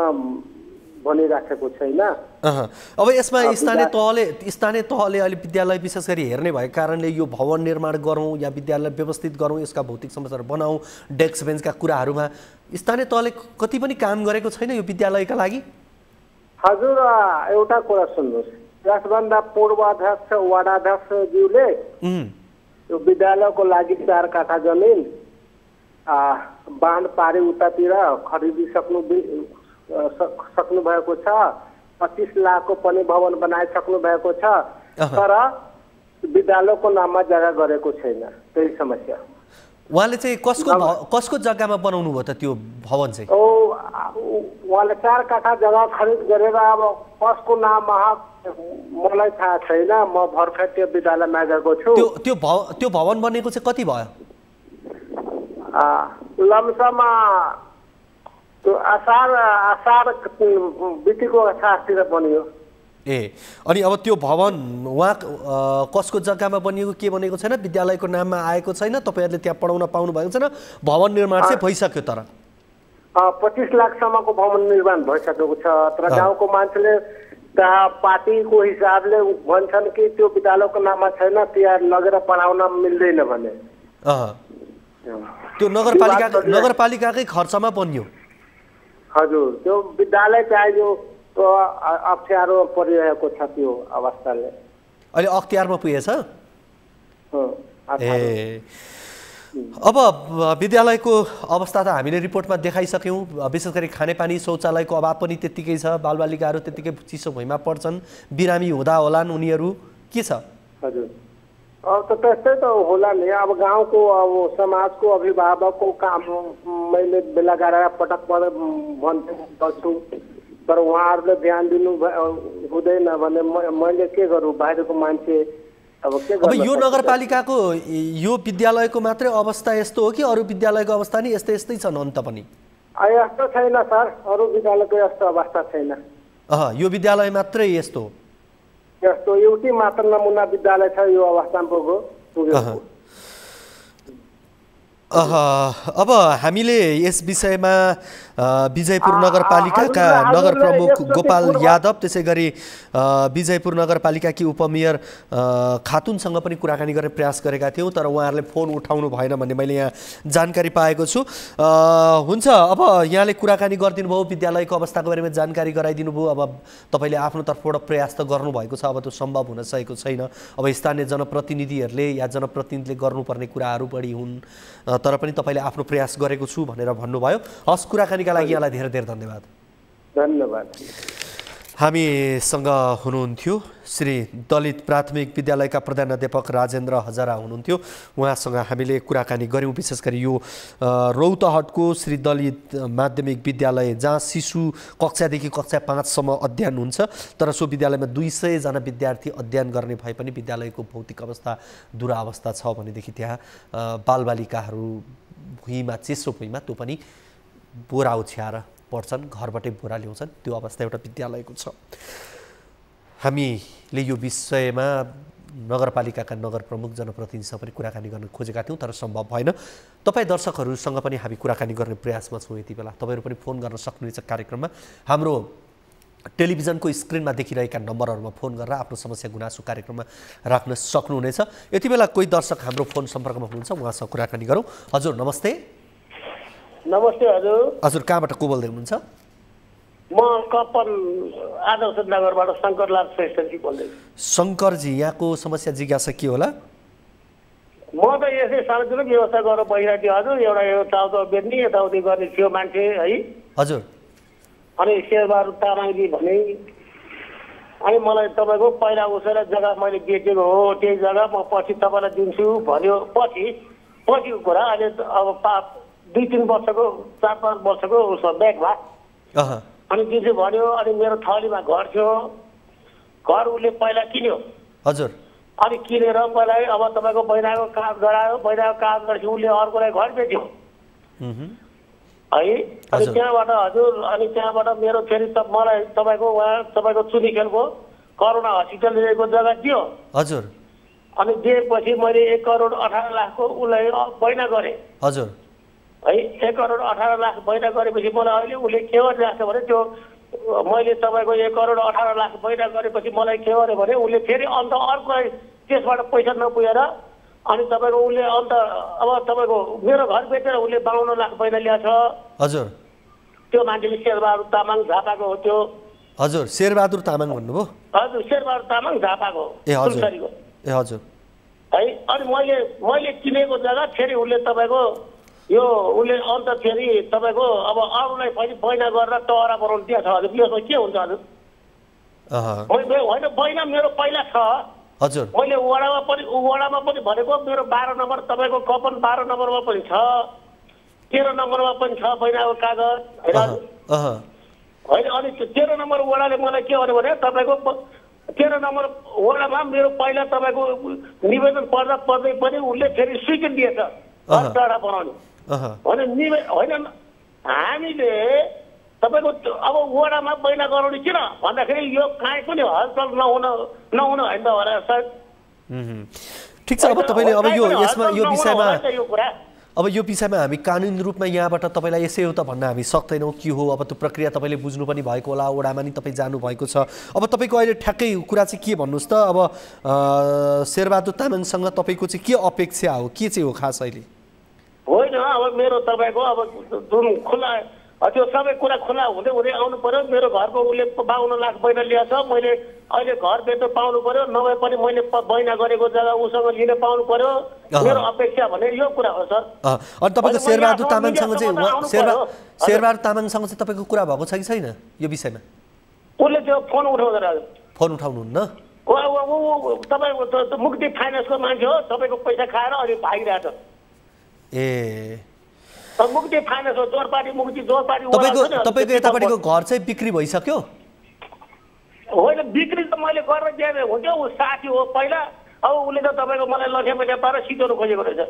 बनिराखेको छैन। अब यसमा स्थानीय तहले स्थानीय तहले अहिले विद्यालय विशेष गरी हेर्ने भएको कारणले यो भवन निर्माण गरौँ या विद्यालय व्यवस्थित गरौँ यसका भौतिक समस्याहरू बनाऊ डेस्क बेन्चका कुराहरूमा स्थानीय तहले कति पनि काम गरेको छैन यो विद्यालयका लागि? हजुर एउटा कुरा सुन्नुहोस्। यसभन्दा पूर्वाध्यक्ष वडाध्यक्षज्यूले यो विद्यालयको लागि चार काठा जमिन बाँध पारी उतातिर खरिदिसक्नु बि- अ, सक- सक्नु भएको छ। पच्चिस लाखको पनि भवन बनाइसक्नु भएको छ। तर विद्यालयको नाममा जग्गा गरेको छैन त्यही समस्या। उहाँले चाहिँ कसको कसको जग्गामा बनाउनु भयो त त्यो भवन चाहिँ? उहाँले चार काठा जग्गा खरिद गरेर अब कसको नाममा मलाई थाहा छैन म भर्खर त्यो विद्यालयमा गएको छु। त्यो त्यो भव त्यो भवन बनेको चाहिँ कति भयो? आ, लमसममा त्यो असार असार बितेको असारतिर बनियो। ए अनि अब त्यो भवन उहाँ कसको जग्गामा बनिएको के बनेको छैन? विद्यालयको नाममा आएको छैन तपाईँहरूले त्यहाँ पढाउन पाउनु भएको छैन। भवन निर्माण चाहिँ भइसक्यो तर। पच्चिस लाखसम्मको भवन निर्माण भइसकेको छ। तर। गाउँको मान्छेले त्यहाँ पार्टीको हिसाबले भन्छन् कि त्यो विद्यालयको नाममा छैन त्यहाँ लगेर पढाउन मिल्दैन भने। त्यो नगरपालिका नगरपालिकाकै खर्चमा बनियो। हजुर त्यो विद्यालय चाहिँ यो अप्ठ्यारो परिरहेको छ त्यो अवस्थाले। अहिले अख्तियारमा पुगेछ। ए। अब विद्यालयको अवस्था त हामीले रिपोर्टमा देखाइसक्यौँ। विशेष गरी खानेपानी शौचालयको अभाव पनि त्यत्तिकै छ। बालबालिकाहरू त्यत्तिकै चिसो भुइँमा पढ्छन् बिरामी हुँदा होलान् उनीहरू। के छ? हजुर। अब त त्यस्तै त होला नि अब गाउँको अब समाजको अभिभावकको काम मैले बेला गरेर पटक पटक भन्छु गर्छु तर उहाँहरूले ध्यान दिनु हुँदैन भने मैले के गरौँ बाहिरको मान्छे अब के अब यो? नगरपालिकाको यो विद्यालयको मात्रै अवस्था यस्तो हो कि अरू विद्यालयको अवस्था नि यस्तै यस्तै छन् अन्त पनि? यस्तो छैन सर। अरू विद्यालयको यस्तो अवस्था छैन। अह यो विद्यालय मात्रै यस्तो हो? यस्तो एउटै मात्र नमुना विद्यालय छ यो अवस्थामा। अह, अब हामीले यस विषयमा विजयपुर नगरपालिकाका नगर प्रमुख गोपाल यादव त्यसै गरी विजयपुर नगरपालिकाकी उपमेयर खातुनसँग पनि कुराकानी गर्ने प्रयास गरेका थियौँ तर उहाँहरूले फोन उठाउनु भएन भन्ने मैले यहाँ जानकारी पाएको छु। हुन्छ अब यहाँले कुराकानी गरिदिनु भयो विद्यालयको अवस्थाको बारेमा जानकारी गराइदिनु भयो। अब तपाईँले आफ्नो तर्फबाट प्रयास त गर्नुभएको छ अब त्यो सम्भव हुन सकेको छैन। अब स्थानीय जनप्रतिनिधिहरूले या जनप्रतिनिधिले गर्नुपर्ने कुराहरू बढी हुन् तर पनि तपाईँले आफ्नो प्रयास गरेको छु भनेर भन्नुभयो। हस् कुराकानीका लागि यहाँलाई धेरै धेरै धन्यवाद। धन्यवाद। हामीसँग हुनुहुन्थ्यो श्री दलित प्राथमिक विद्यालयका प्रधानाध्यापक राजेन्द्र हजारा हुनुहुन्थ्यो। उहाँसँग हामीले कुराकानी गऱ्यौँ विशेष गरी यो रौतहटको श्री दलित माध्यमिक विद्यालय जहाँ शिशु कक्षादेखि कक्षा पाँचसम्म अध्ययन हुन्छ तर सो विद्यालयमा दुई सयजना विद्यार्थी अध्ययन गर्ने भए पनि विद्यालयको भौतिक अवस्था दुरावस्था छ भनेदेखि त्यहाँ बालबालिकाहरू भुइँमा चिसो भुइँमा त्यो पनि बोरा ओछ्याएर पढ्छन् घरबाटै बोरा ल्याउँछन् त्यो अवस्था एउटा विद्यालयको छ। हामीले यो विषयमा नगरपालिकाका नगर प्रमुख जनप्रतिनिधिसँग पनि कुराकानी गर्न खोजेका थियौँ तर सम्भव भएन। तपाईँ दर्शकहरूसँग पनि हामी कुराकानी गर्ने प्रयासमा छौँ यति बेला। तपाईँहरू पनि फोन गर्न सक्नुहुनेछ कार्यक्रममा। हाम्रो टेलिभिजनको स्क्रिनमा देखिरहेका नम्बरहरूमा फोन गरेर आफ्नो समस्या गुनासो कार्यक्रममा राख्न सक्नुहुनेछ। यति बेला कोही दर्शक हाम्रो फोन सम्पर्कमा हुनुहुन्छ उहाँसँग कुराकानी गरौँ। हजुर नमस्ते। नमस्ते हजुर। हजुर कहाँबाट को बोल्दै हुनुहुन्छ म कपन आदर्श नगरबाट शङ्करलाल श्रेष्ठजी बोल्दैछु शङ्करजी यहाँको समस्या जिज्ञासा के होला? म त यसै सानोतिनो व्यवस्था गरेर बसिरहेको थिएँ हजुर एउटा यो चाउचाउ बेच्ने यताउति गर्ने थियो मान्छे है। हजुर। अनि शेरबहादुर तामाङजी भने अनि मलाई तपाईँको पहिला उसैले जग्गा मैले बेचेको हो त्यही जग्गा म पछि तपाईँलाई दिन्छु भन्यो। पछि पछिको कुरा अहिले अब पा दुई तिन वर्षको चार पाँच वर्षको उसमा ब्यागमा अनि दिन्छु भन्यो अनि मेरो थलीमा घर थियो। घर उसले पहिला किन्यो। हजुर। अनि किनेर पहिला अब तपाईँको बैनाको काज गरायो बैनाको काज गरेपछि उसले अर्कोलाई घर बेच्यो। है? अनि। त्यहाँबाट हजुर अनि त्यहाँबाट मेरो फेरि त मलाई तपाईँको उहाँ तपाईँको चुनी खेलको करोना हस्पिटल लिएको जग्गा दियो हजुर। अनि दिएपछि मैले एक करोड अठार लाखको उसलाई बैना गरेँ। हजुर। है एक करोड अठार लाख बैना गरेपछि मलाई अहिले उसले के गरिरहेको छ भने त्यो मैले तपाईँको एक करोड अठार लाख पैसा गरेपछि मलाई के गर्यो भने उसले फेरि अन्त अर्को त्यसबाट पैसा नपुगेर अनि तपाईँको उसले अन्त अब तपाईँको मेरो घर बेचेर उसले बाहन्न लाख पैसा ल्याएको छ। हजुर। त्यो मान्छेले शेरबहादुर तामाङ झापाको हो त्यो। हजुर शेरबहादुर तामाङ भन्नुभयो? हजुर शेरबहादुर तामाङ झापाको ए हजुर। ए हजुर। है अनि मैले मैले किनेको जग्गा फेरि उसले तपाईँको यो उसले अन्त फेरि तपाईँको अब अरूलाई फेरि बैना गरेर टहरा बनाउनु दिएको छ हजुर। यसमा के हुन्छ हजुर? होइन बैना मेरो पहिला छ। हजुर। मैले वडामा पनि वडामा पनि भनेको मेरो बाह्र नम्बर तपाईँको कपन बाह्र नम्बरमा पनि छ। तेह्र नम्बरमा पनि छ बैनाको कागज होइन होइन अनि तेह्र नम्बर वडाले मलाई के गर्यो भने तपाईँको तेह्र नम्बर वडामा मेरो पहिला तपाईँको निवेदन पढ्दा पढ्दै पनि उसले फेरि स्वीकृति दिएछ। बनाउने होइन निवे होइन हामीले तपाईँको अब वडामा बैना गराउने किन भन्दाखेरि यो काहीँ पनि हलचल नहुन नहुन होइन त होला सायद ठिक छ अब तपाईँले अब यो यसमा यो विषयमा नि अब यो विषयमा हामी कानुनी रूपमा यहाँबाट तपाईँलाई यसै हो त भन्न हामी सक्दैनौँ के हो अब त्यो प्रक्रिया तपाईँले बुझ्नु पनि भएको होला ओडामा नि तपाईँ जानुभएको छ अब तपाईँको अहिले ठ्याक्कै कुरा चाहिँ के भन्नुहोस् त अब शेरबहादुर तामाङसँग तपाईँको चाहिँ के अपेक्षा हो के चाहिँ हो खास अहिले होइन अब मेरो तपाईँको अब जुन खुला त्यो सबै कुरा खुला हुँदै हुँदै आउनु पर्यो। मेरो घरको उसले बाहन्न लाख बैना ल्याएको छ मैले अहिले घर बेच्न पाउनु पर्यो। नभए पनि मैले बैना गरेको जग्गा उसँग लिन पाउनु पर्यो। अहँ। मेरो अपेक्षा भने यो कुरा हो सर। अनि तपाईँको शेरबहादुर तामाङसँग चाहिँ। शेरबहादुर तामाङसँग चाहिँ तपाईँको कुरा भएको छ कि छैन यो विषयमा? उसले त्यो फोन उठाउँदैन फोन उठाउनुहुन्न। तपाईँको मुक्ति फाइनेन्सको मान्छे हो। तपाईँको पैसा खाएर अनि भागिरहेको छ ए। अब मुक्ति फाइनेन्स हो जोरपाटी मुक्ति जोरपाटी तपाईँको तपाईँको यतापट्टिको घर चाहिँ बिक्री भइसक्यो? होइन बिक्री त मैले गरेर दिएँ हुन्थ्यो ऊ साथी हो पहिला। अब उसले त तपाईँको मलाई लठ्यामा ल्याएर सिटाउनु खोजेको रहेछ।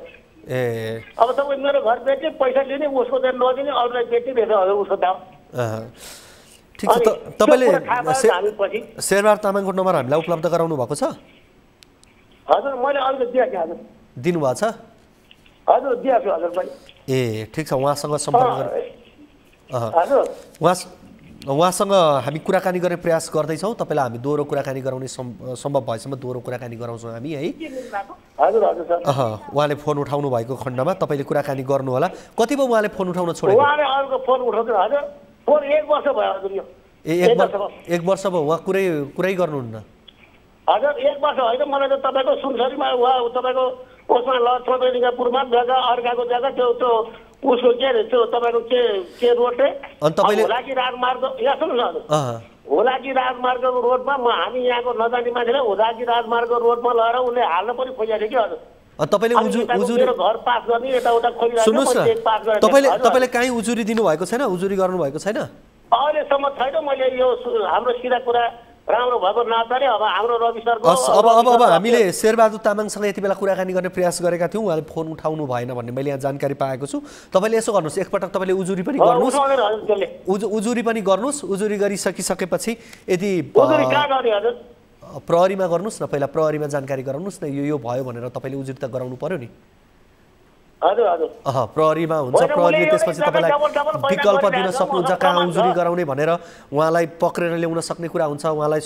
ए। अब तपाईँ मेरो घर बेच्ने पैसा लिने उसको त नदिने अरूलाई बेचिरहेछ हजुर उसको दाम। ठिक छ तपाईँले कुरा थाहा भयो शे- हामी पछि शेरबहादुर तामाङको नम्बर हामीलाई उपलब्ध गराउनु भएको छ? हजुर मैले हजुर दिनुभएको छ? हजुर दिएको छु हजुर मैले ए ठिक छ उहाँसँग सम्पर्क। हजुर उहाँ उहाँसँग हामी कुराकानी गर्ने प्रयास गर्दैछौँ। तपाईँलाई हामी दोहोरो कुराकानी गराउने सम्- सम्भव भएसम्म दोहोरो कुराकानी गराउँछौँ हामी है। हजुर हजुर सर। उहाँले फोन उठाउनु भएको खण्डमा तपाईँले कुराकानी गर्नु होला कति भयो उहाँले फोन उठाउन छोडेको? उहाँले अरूको फोन उठाउँदैन हजुर। फोन एक वर्ष भयो हजुर यो। ए एक वर्ष। एक वर्ष भयो उहाँ कुरै कुरै गर्नुहुन्न? हजुर एक वर्ष होइन मलाई त तपाईँको सुनसरीमा उहाँ तपाईँको उसमा ल चौधरीकापुरमा जग्गा अर्काको जग्गा त्यो त्यो उसको के अरे त्यो तपाईँको के के रोड होलाकी राजमार्ग यहाँ सुन्नुहोस् न हजुर अँ। होलाकी राजमार्गको रोडमा म हामी यहाँको नजाने मान्छेलाई होलाकी राजमार्गको रोडमा लगेर उसले हाल्न पनि खोजेको थियो कि हजुर। तपाईँले गर्ने तपाईँले काहीँ उजुरी दिनुभएको छैन? उजुरी गर्नुभएको छैन? अहिलेसम्म छैन मैले यो हाम्रो सिधा कुरा राम्रो भएको नाताले अब हाम्रो रवि सरको अब अब हामीले शेरबहादुर तामाङसँग यति बेला कुराकानी गर्ने प्रयास गरेका थियौँ उहाँले फोन उठाउनु भएन भन्ने मैले यहाँ जानकारी पाएको छु। तपाईँले यसो गर्नुहोस् एकपटक तपाईँले उजुरी पनि गर्नुहोस्। उजु उजुरी पनि गर्नुहोस् उजुरी गरिसकिसकेपछि यदि प्रहरीमा गर्नुहोस् न पहिला प्रहरीमा जानकारी गराउनुहोस् न यो यो भयो भनेर तपाईँले उजुरी त गराउनु पर्यो नि। प्रहरीमा हुन्छ प्रहरीले त्यसपछि तपाईँलाई विकल्प दिन सक्नुहुन्छ कहाँ उजुरी। गराउने भनेर उहाँलाई पक्रेर ल्याउन सक्ने कुरा हुन्छ उहाँलाई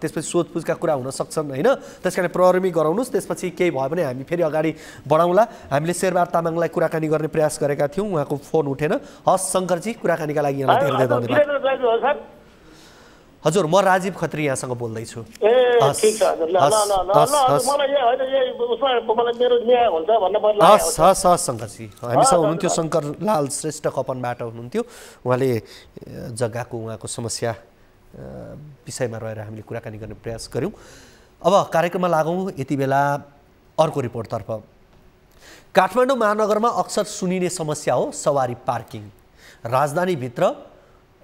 त्यसपछि सोधपुछका कुरा हुन सक्छन् होइन? त्यस कारण प्रहरीमै गराउनुहोस् त्यसपछि केही भयो भने हामी फेरि अगाडि बढाउँला। हामीले शेरबहादुर तामाङलाई कुराकानी गर्ने प्रयास गरेका थियौँ उहाँको फोन उठेन। हस् शङ्करजी कुराकानीका लागि यहाँलाई धेरै धेरै धन्यवाद वीरेन्द्र दाजु हो सर हजुर म राजीव खत्री यहाँसँग बोल्दैछु। हस्, हस्, हस्, शङ्करजी। हामीसँग हुनुहुन्थ्यो। शङ्कर लाल श्रेष्ठ कपनबाट हुनुहुन्थ्यो। उहाँले जग्गाको उहाँको समस्या विषयमा रहेर हामीले कुराकानी गर्ने प्रयास गऱ्यौँ। अब कार्यक्रममा लागौँ। यति बेला अर्को रिपोर्टतर्फ। काठमाडौँ महानगरमा अक्सर सुनिने समस्या हो सवारी पार्किङ। राजधानीभित्र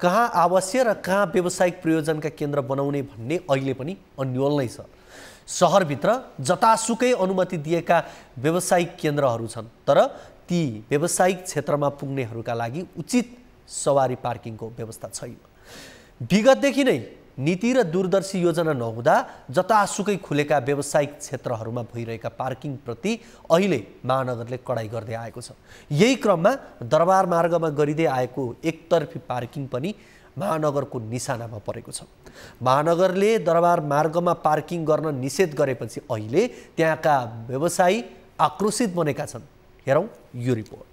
कहाँ आवासीय र कहाँ व्यावसायिक प्रयोजनका केन्द्र बनाउने भन्ने अहिले पनि अन्यल नै छ। सहरभित्र जतासुकै अनुमति दिएका व्यावसायिक केन्द्रहरू छन् तर ती व्यावसायिक क्षेत्रमा पुग्नेहरूका लागि उचित सवारी पार्किङको व्यवस्था छैन। विगतदेखि नै नीति र दूरदर्शी योजना नहुँदा जतासुकै खुलेका व्यावसायिक क्षेत्रहरूमा भइरहेका पार्किङप्रति अहिले महानगरले कडाइ गर्दै आएको छ। यही क्रममा दरबार मार्गमा गरिँदै आएको एकतर्फी पार्किङ पनि महानगरको निशानामा परेको छ। महानगरले दरबार मार्गमा पार्किङ गर्न निषेध गरेपछि अहिले त्यहाँका व्यवसायी आक्रोशित बनेका छन्। हेरौँ यो रिपोर्ट।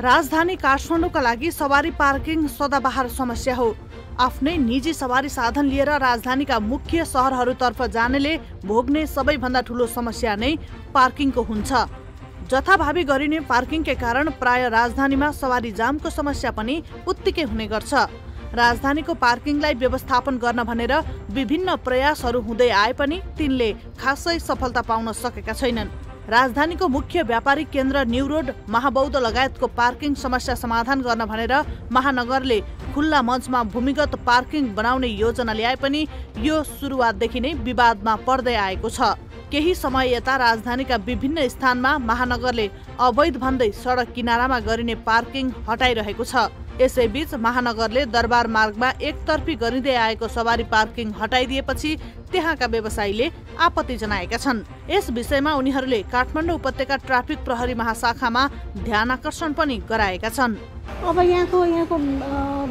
राजधानी काठमाडौँका लागि सवारी पार्किङ सदाबहार समस्या हो। आफ्नै निजी सवारी साधन लिएर राजधानीका मुख्य सहरहरूतर्फ जानेले भोग्ने सबैभन्दा ठुलो समस्या नै पार्किङको हुन्छ। जथाभावी गरिने पार्किङकै कारण प्राय राजधानीमा सवारी जामको समस्या पनि उत्तिकै हुने गर्छ। राजधानीको पार्किङलाई व्यवस्थापन गर्न भनेर विभिन्न प्रयासहरू हुँदै आए पनि तिनले खासै सफलता पाउन सकेका छैनन्। राजधानीको मुख्य व्यापारिक केन्द्र न्यू रोड महाबौद्ध लगायतको पार्किङ समस्या समाधान गर्न भनेर महानगरले खुल्ला मञ्चमा भूमिगत पार्किङ बनाउने योजना ल्याए पनि यो सुरुवातदेखि नै विवादमा पर्दै आएको छ। केही समय यता राजधानीका विभिन्न स्थानमा महानगरले अवैध भन्दै सडक किनारामा गरिने पार्किङ हटाइरहेको छ। यसैबीच महानगरले दरबार मार्गमा एकतर्फी गरिँदै आएको सवारी पार्किङ हटाइदिएपछि त्यहाँका व्यवसायीले आपत्ति जनाएका छन्। यस विषयमा उनीहरूले काठमाडौँ उपत्यका ट्राफिक प्रहरी महाशाखामा ध्यान आकर्षण पनि गराएका छन्। अब यहाँको यहाँको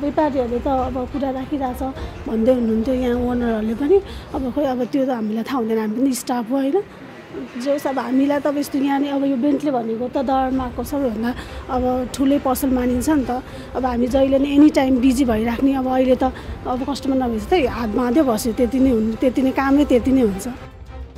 व्यापारीहरूले त अब कुरा राखिरहेछ भन्दै हुनुहुन्थ्यो यहाँ ओनरहरूले पनि अब खोइ अब त्यो त हामीलाई थाहा हुँदैन हामी पनि स्टाफ हो होइन जे अब हामीलाई त अब यस्तो यहाँनिर अब यो बेन्टले भनेको त दरमा सबैभन्दा अब ठुलै पसल मानिन्छ नि त अब हामी जहिले नै एनी टाइम बिजी भइराख्ने अब अहिले त अब कस्टमर नभएपछि त हात बाँध्यो बस्यो त्यति नै हुन् त्यति नै कामै त्यति नै हुन्छ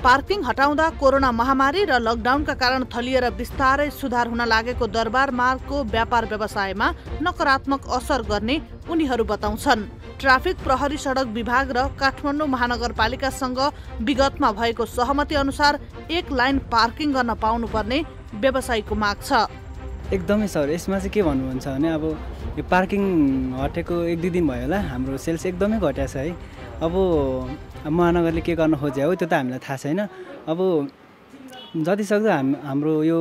पार्किङ हटाउँदा कोरोना महामारी र लकडाउनका कारण थलिएर बिस्तारै सुधार हुन लागेको दरबार मार्गको व्यापार व्यवसायमा नकारात्मक असर गर्ने उनीहरू बताउँछन्। ट्राफिक प्रहरी सडक विभाग र काठमाडौँ महानगरपालिकासँग विगतमा भएको सहमति अनुसार एक लाइन पार्किङ गर्न पाउनुपर्ने व्यवसायीको माग छ। एकदमै सर यसमा चाहिँ के भन्नुहुन्छ भने अब यो पार्किङ हटेको एक दुई दिन भयो होला हाम्रो सेल्स एकदमै घट्या छ है। अब महानगरले के गर्न खोज्यो हो त्यो त हामीलाई थाहा छैन। अब जति सक्दो हाम हाम्रो यो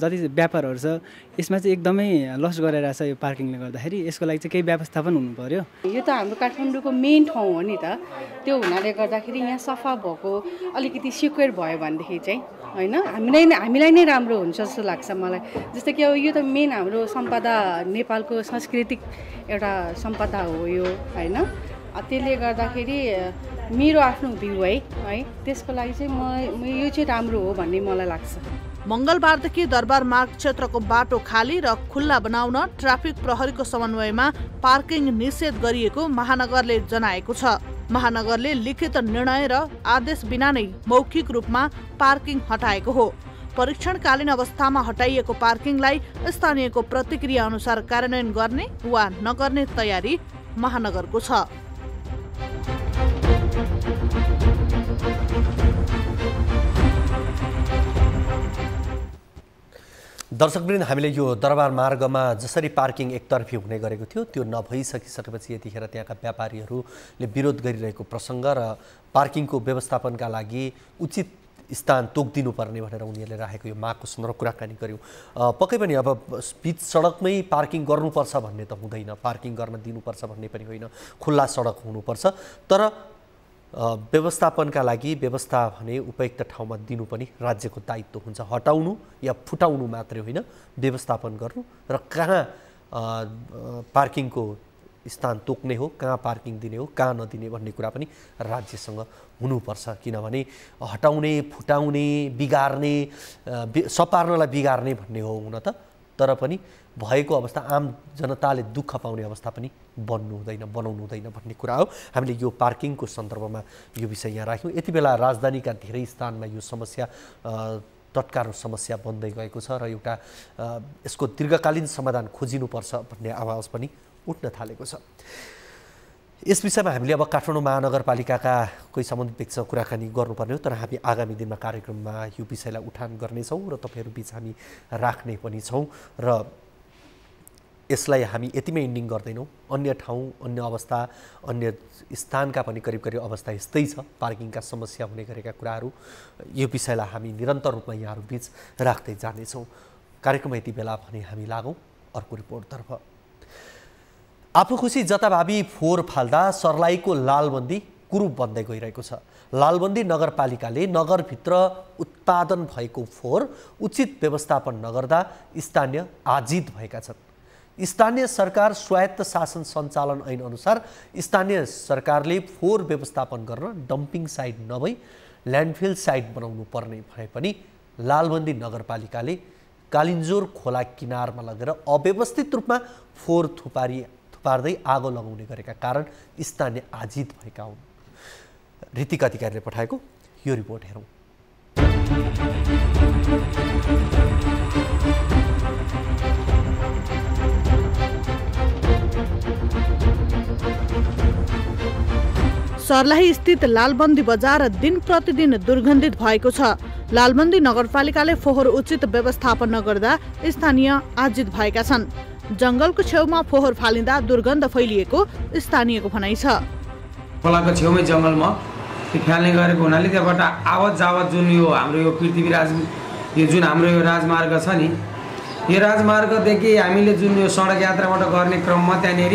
जति व्यापारहरू छ यसमा चाहिँ एकदमै लस गरेर छ यो पार्किङले गर्दाखेरि। यसको लागि चाहिँ केही व्यवस्थापन हुनु पर्यो यो त हाम्रो काठमाडौँको मेन ठाउँ हो नि त। त्यो हुनाले गर्दाखेरि यहाँ सफा भएको अलिकति सिक्योर भयो भनेदेखि चाहिँ होइन? हामीलाई नै हामीलाई नै राम्रो हुन्छ जस्तो लाग्छ मलाई। जस्तै कि अब यो त मेन हाम्रो सम्पदा नेपालको सांस्कृतिक एउटा सम्पदा हो यो होइन? त्यसले गर्दाखेरि मेरो आफ्नो भ्यू है है। त्यसको लागि चाहिँ म यो चाहिँ राम्रो हो भन्ने मलाई लाग्छ। मङ्गलबारदेखि दरबार मार्ग क्षेत्रको बाटो खाली र खुल्ला बनाउन ट्राफिक प्रहरीको समन्वयमा पार्किङ निषेध गरिएको महानगरले जनाएको छ। महानगरले लिखित निर्णय र आदेश बिना नै मौखिक रूपमा पार्किङ हटाएको हो। परीक्षणकालीन अवस्थामा हटाइएको पार्किङलाई स्थानीयको प्रतिक्रिया अनुसार कार्यान्वयन गर्ने वा नगर्ने तयारी महानगरको छ। दर्शकवृन्द हामीले यो दरबार मार्गमा जसरी पार्किङ एकतर्फी हुने गरेको थियो त्यो नभइसकिसकेपछि यतिखेर त्यहाँका व्यापारीहरूले विरोध गरिरहेको प्रसङ्ग र पार्किङको व्यवस्थापनका लागि उचित स्थान तोकिदिनुपर्ने भनेर उनीहरूले राखेको यो मागको सन्दर्भ कुराकानी गऱ्यौँ पक्कै पनि अब बिच सडकमै पार्किङ गर्नुपर्छ भन्ने त हुँदैन। पार्किङ गर्न दिनुपर्छ भन्ने पनि होइन। खुल्ला सडक हुनुपर्छ। तर व्यवस्थापनका लागि व्यवस्था भने उपयुक्त ठाउँमा दिनु पनि राज्यको दायित्व हुन्छ। हटाउनु या फुटाउनु मात्रै होइन। व्यवस्थापन गर्नु र कहाँ पार्किङको स्थान तोक्ने हो कहाँ पार्किङ दिने हो कहाँ नदिने भन्ने कुरा पनि राज्यसँग हुनुपर्छ। किनभने हटाउने फुटाउने बिगार्ने सपार्नलाई बिगार्ने भन्ने हो हुन त तर पनि भएको अवस्था आम जनताले दुःख पाउने अवस्था पनि बन्नु हुँदैन बनाउनु हुँदैन भन्ने कुरा हो। हामीले यो पार्किङको सन्दर्भमा यो विषय यहाँ राख्यौँ। यति बेला राजधानीका धेरै स्थानमा यो समस्या तत्काल समस्या बन्दै गएको छ र एउटा यसको दीर्घकालीन समाधान खोजिनुपर्छ भन्ने आवाज पनि उठ्न थालेको छ। यस विषयमा हामीले अब काठमाडौँ महानगरपालिकाका कोही सम्बन्धित व्यक्तिसँग कुराकानी गर्नुपर्ने हो तर हामी आगामी दिनमा कार्यक्रममा यो विषयलाई उठान गर्नेछौँ र तपाईँहरू बिच हामी राख्ने पनि छौँ र यसलाई हामी यतिमै इन्डिङ गर्दैनौँ। अन्य ठाउँ अन्य अवस्था अन्य स्थानका पनि करिब करिब अवस्था यस्तै छ पार्किङका समस्या हुने गरेका कुराहरू। यो विषयलाई हामी निरन्तर रूपमा यहाँहरू बिच राख्दै जानेछौँ। कार्यक्रम यति बेला भने हामी लागौँ। अर्को रिपोर्टतर्फ। आफू खुसी जताभावी फोहोर फाल्दा सर्लाहीको लालबन्दी कुरूप बन्दै गइरहेको छ। लालबन्दी नगरपालिकाले नगरभित्र उत्पादन भएको फोहोर उचित व्यवस्थापन नगर्दा स्थानीय आजित भएका छन्। स्थानीय सरकार स्वायत्त शासन सञ्चालन ऐन अनुसार स्थानीय सरकारले फोहोर व्यवस्थापन गर्न डम्पिङ साइट नभई ल्यान्डफिल साइट बनाउनु पर्ने भए पनि लालबन्दी नगरपालिकाले कालिन्जोर खोला किनारमा लगेर अव्यवस्थित रूपमा फोहोर थुपारी थुपार्दै आगो लगाउने गरेका कारण स्थानीय आजित भएका हुन्। ऋतिक अधिकारीले पठाएको यो रिपोर्ट हेरौँ। सर्लाही स्थित लालबन्दी बजार दिन प्रतिदिन दुर्गन्धित भएको छ। लालबन्दी नगरपालिकाले फोहोर उचित व्यवस्थापन नगर्दा स्थानीय आजित भएका छन्। जङ्गलको छेउमा फोहोर फालिँदा दुर्गन्ध फैलिएको स्थानीयको भनाइ छ। खोलाको छेउमै जङ्गलमा त्यो फ्याल्ने गरेको हुनाले त्यहाँबाट आवत जावत जुन यो हाम्रो यो पृथ्वीराज यो जुन हाम्रो यो राजमार्ग छ नि यो राजमार्गदेखि हामीले जुन यो सडक यात्राबाट गर्ने क्रममा त्यहाँनिर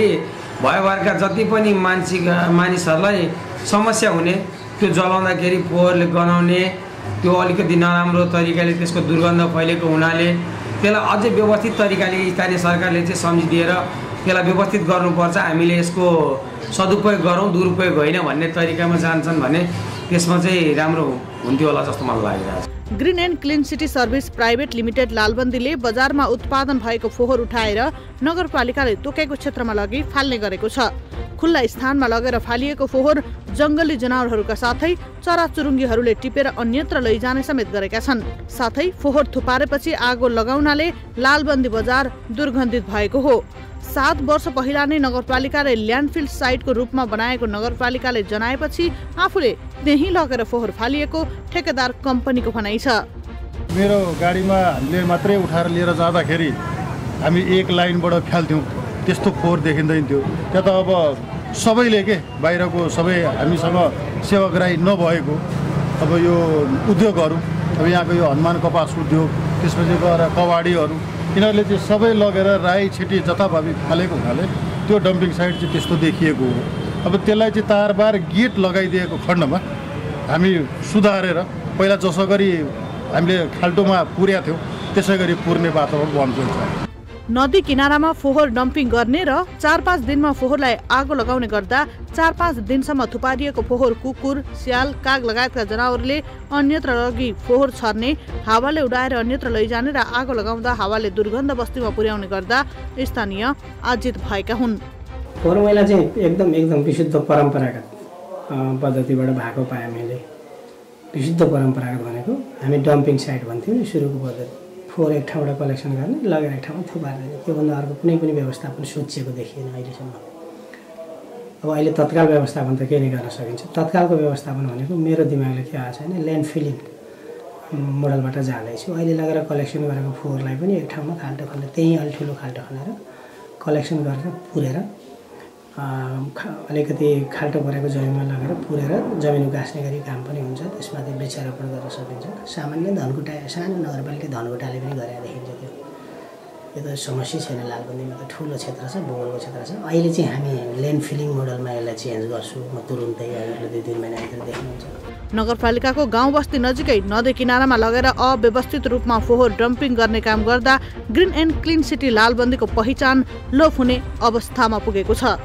भयभरका जति पनि मान्छे मानिसहरूलाई समस्या हुने त्यो जलाउँदाखेरि पोहोरले गनाउने त्यो अलिकति नराम्रो तरिकाले त्यसको दुर्गन्ध फैलेको हुनाले त्यसलाई अझै व्यवस्थित तरिकाले स्थानीय सरकारले चाहिँ सम्झिदिएर त्यसलाई व्यवस्थित गर्नुपर्छ। हामीले यसको सदुपयोग गरौँ दुरुपयोग होइन भन्ने तरिकामा जान्छन् भने त्यसमा चाहिँ राम्रो हुन्थ्यो होला जस्तो मलाई लागिरहेको छ। Green and clean city service private limited लालबन्दीले बजारमा उत्पादन भएको फोहोर उठाएर नगरपालिकाले तोकेको क्षेत्रमा लगी फाल्ने गरेको छ। खुल्ला स्थानमा लगेर फालिएको फोहोर जङ्गली जनावरहरूका साथै चराचुरुङ्गीहरूले टिपेर अन्यत्र लैजाने समेत गरेका छन्। साथै फोहोर थुपारेपछि आगो लगाउनाले लालबन्दी बजार दुर्गन्धित भएको हो। सात वर्ष पहिला नै नगरपालिकाले ल्यान्डफिल्ड साइटको रूपमा बनाएको नगरपालिकाले जनाएपछि आफूले त्यहीँ लगेर फोहोर फालिएको ठेकेदार कम्पनीको भनाइ छ। मेरो गाडीमा हामीले मात्रै उठाएर लिएर जाँदाखेरि हामी एक लाइनबाट फ्याल्थ्यौँ। त्यस्तो फोहोर देखिँदैन थियो त्यहाँ त अब सबैले के बाहिरको सबै हामीसँग सेवाग्राही नभएको। अब यो उद्योगहरू अब यहाँको यो हनुमान कपास उद्योग त्यसपछि गएर कवाडीहरू यिनीहरूले चाहिँ सबै लगेर राई छिटी जथाभावी फालेको हुनाले त्यो डम्पिङ साइट चाहिँ त्यस्तो देखिएको हो। अब त्यसलाई चाहिँ तारबार गेट लगाइदिएको खण्डमा हामी सुधारेर पहिला जसो गरी हामीले खाल्टोमा पुर्या थियौँ त्यसै गरी पुर्ने वातावरण बन्छ नदी किनारामा फोहोर डम्पिङ गर्ने र चार पाँच दिनमा फोहोरलाई आगो लगाउने गर्दा चार पाँच दिनसम्म थुपारिएको फोहोर कुकुर स्याल काग लगायतका जनावरले अन्यत्र लगी फोहोर छर्ने हावाले उडाएर अन्यत्र लैजाने र आगो लगाउँदा हावाले दुर्गन्ध बस्तीमा पुर्याउने गर्दा स्थानीय आजित भएका हुन्। फोहोर मैला चाहिँ एकदम एकदम विशुद्ध परम्परागत पद्धतिबाट भएको पाएँ मैले। विशुद्ध परम्परागत भनेको हामी डम्पिङ साइट भन्थ्यौँ सुरुको पद्धति। फोहोर एक ठाउँबाट कलेक्सन गर्ने लगेर एक ठाउँमा थुपार्दैन त्योभन्दा अर्को कुनै पनि व्यवस्थापन सोचिएको देखिएन अहिलेसम्म। अब अहिले तत्काल व्यवस्थापन त के नै गर्न सकिन्छ? तत्कालको व्यवस्थापन भनेको मेरो दिमागले के आएको भने ल्यान्ड फिलिङ मोडलबाट जाँदैछु। अहिले लगेर कलेक्सन गरेको फोहोरलाई पनि एक ठाउँमा खाल्टो खनेर त्यहीँ अलि ठुलो खाल्टो खनेर कलेक्सन गरेर पुरेर अलिकति खाल्टो परेको जमिनमा लगेर पुरेर जमिन गाँस्ने गरी काम पनि हुन्छ त्यसमाथि वृक्षारोपण गर्न सकिन्छ। सामान्य धनकुटा सानो नगरपालिका धनकुटाले पनि गरेर देखिन्छ त्यो। यो त समस्या छैन लालबन्दीमा त ठुलो क्षेत्र छ भूगोलको क्षेत्र छ। अहिले चाहिँ हामी ल्यान्ड फिलिङ मोडलमा यसलाई चेन्ज गर्छु। म तुरुन्तै हजुरले दुई तिन महिनाभित्र देख्नुहुन्छ। नगरपालिकाको गाउँ बस्ती नजिकै नदी किनारामा लगेर अव्यवस्थित रूपमा फोहोर डम्पिङ गर्ने काम गर्दा ग्रिन एन्ड क्लिन सिटी लालबन्दीको पहिचान लोप हुने अवस्थामा पुगेको छ।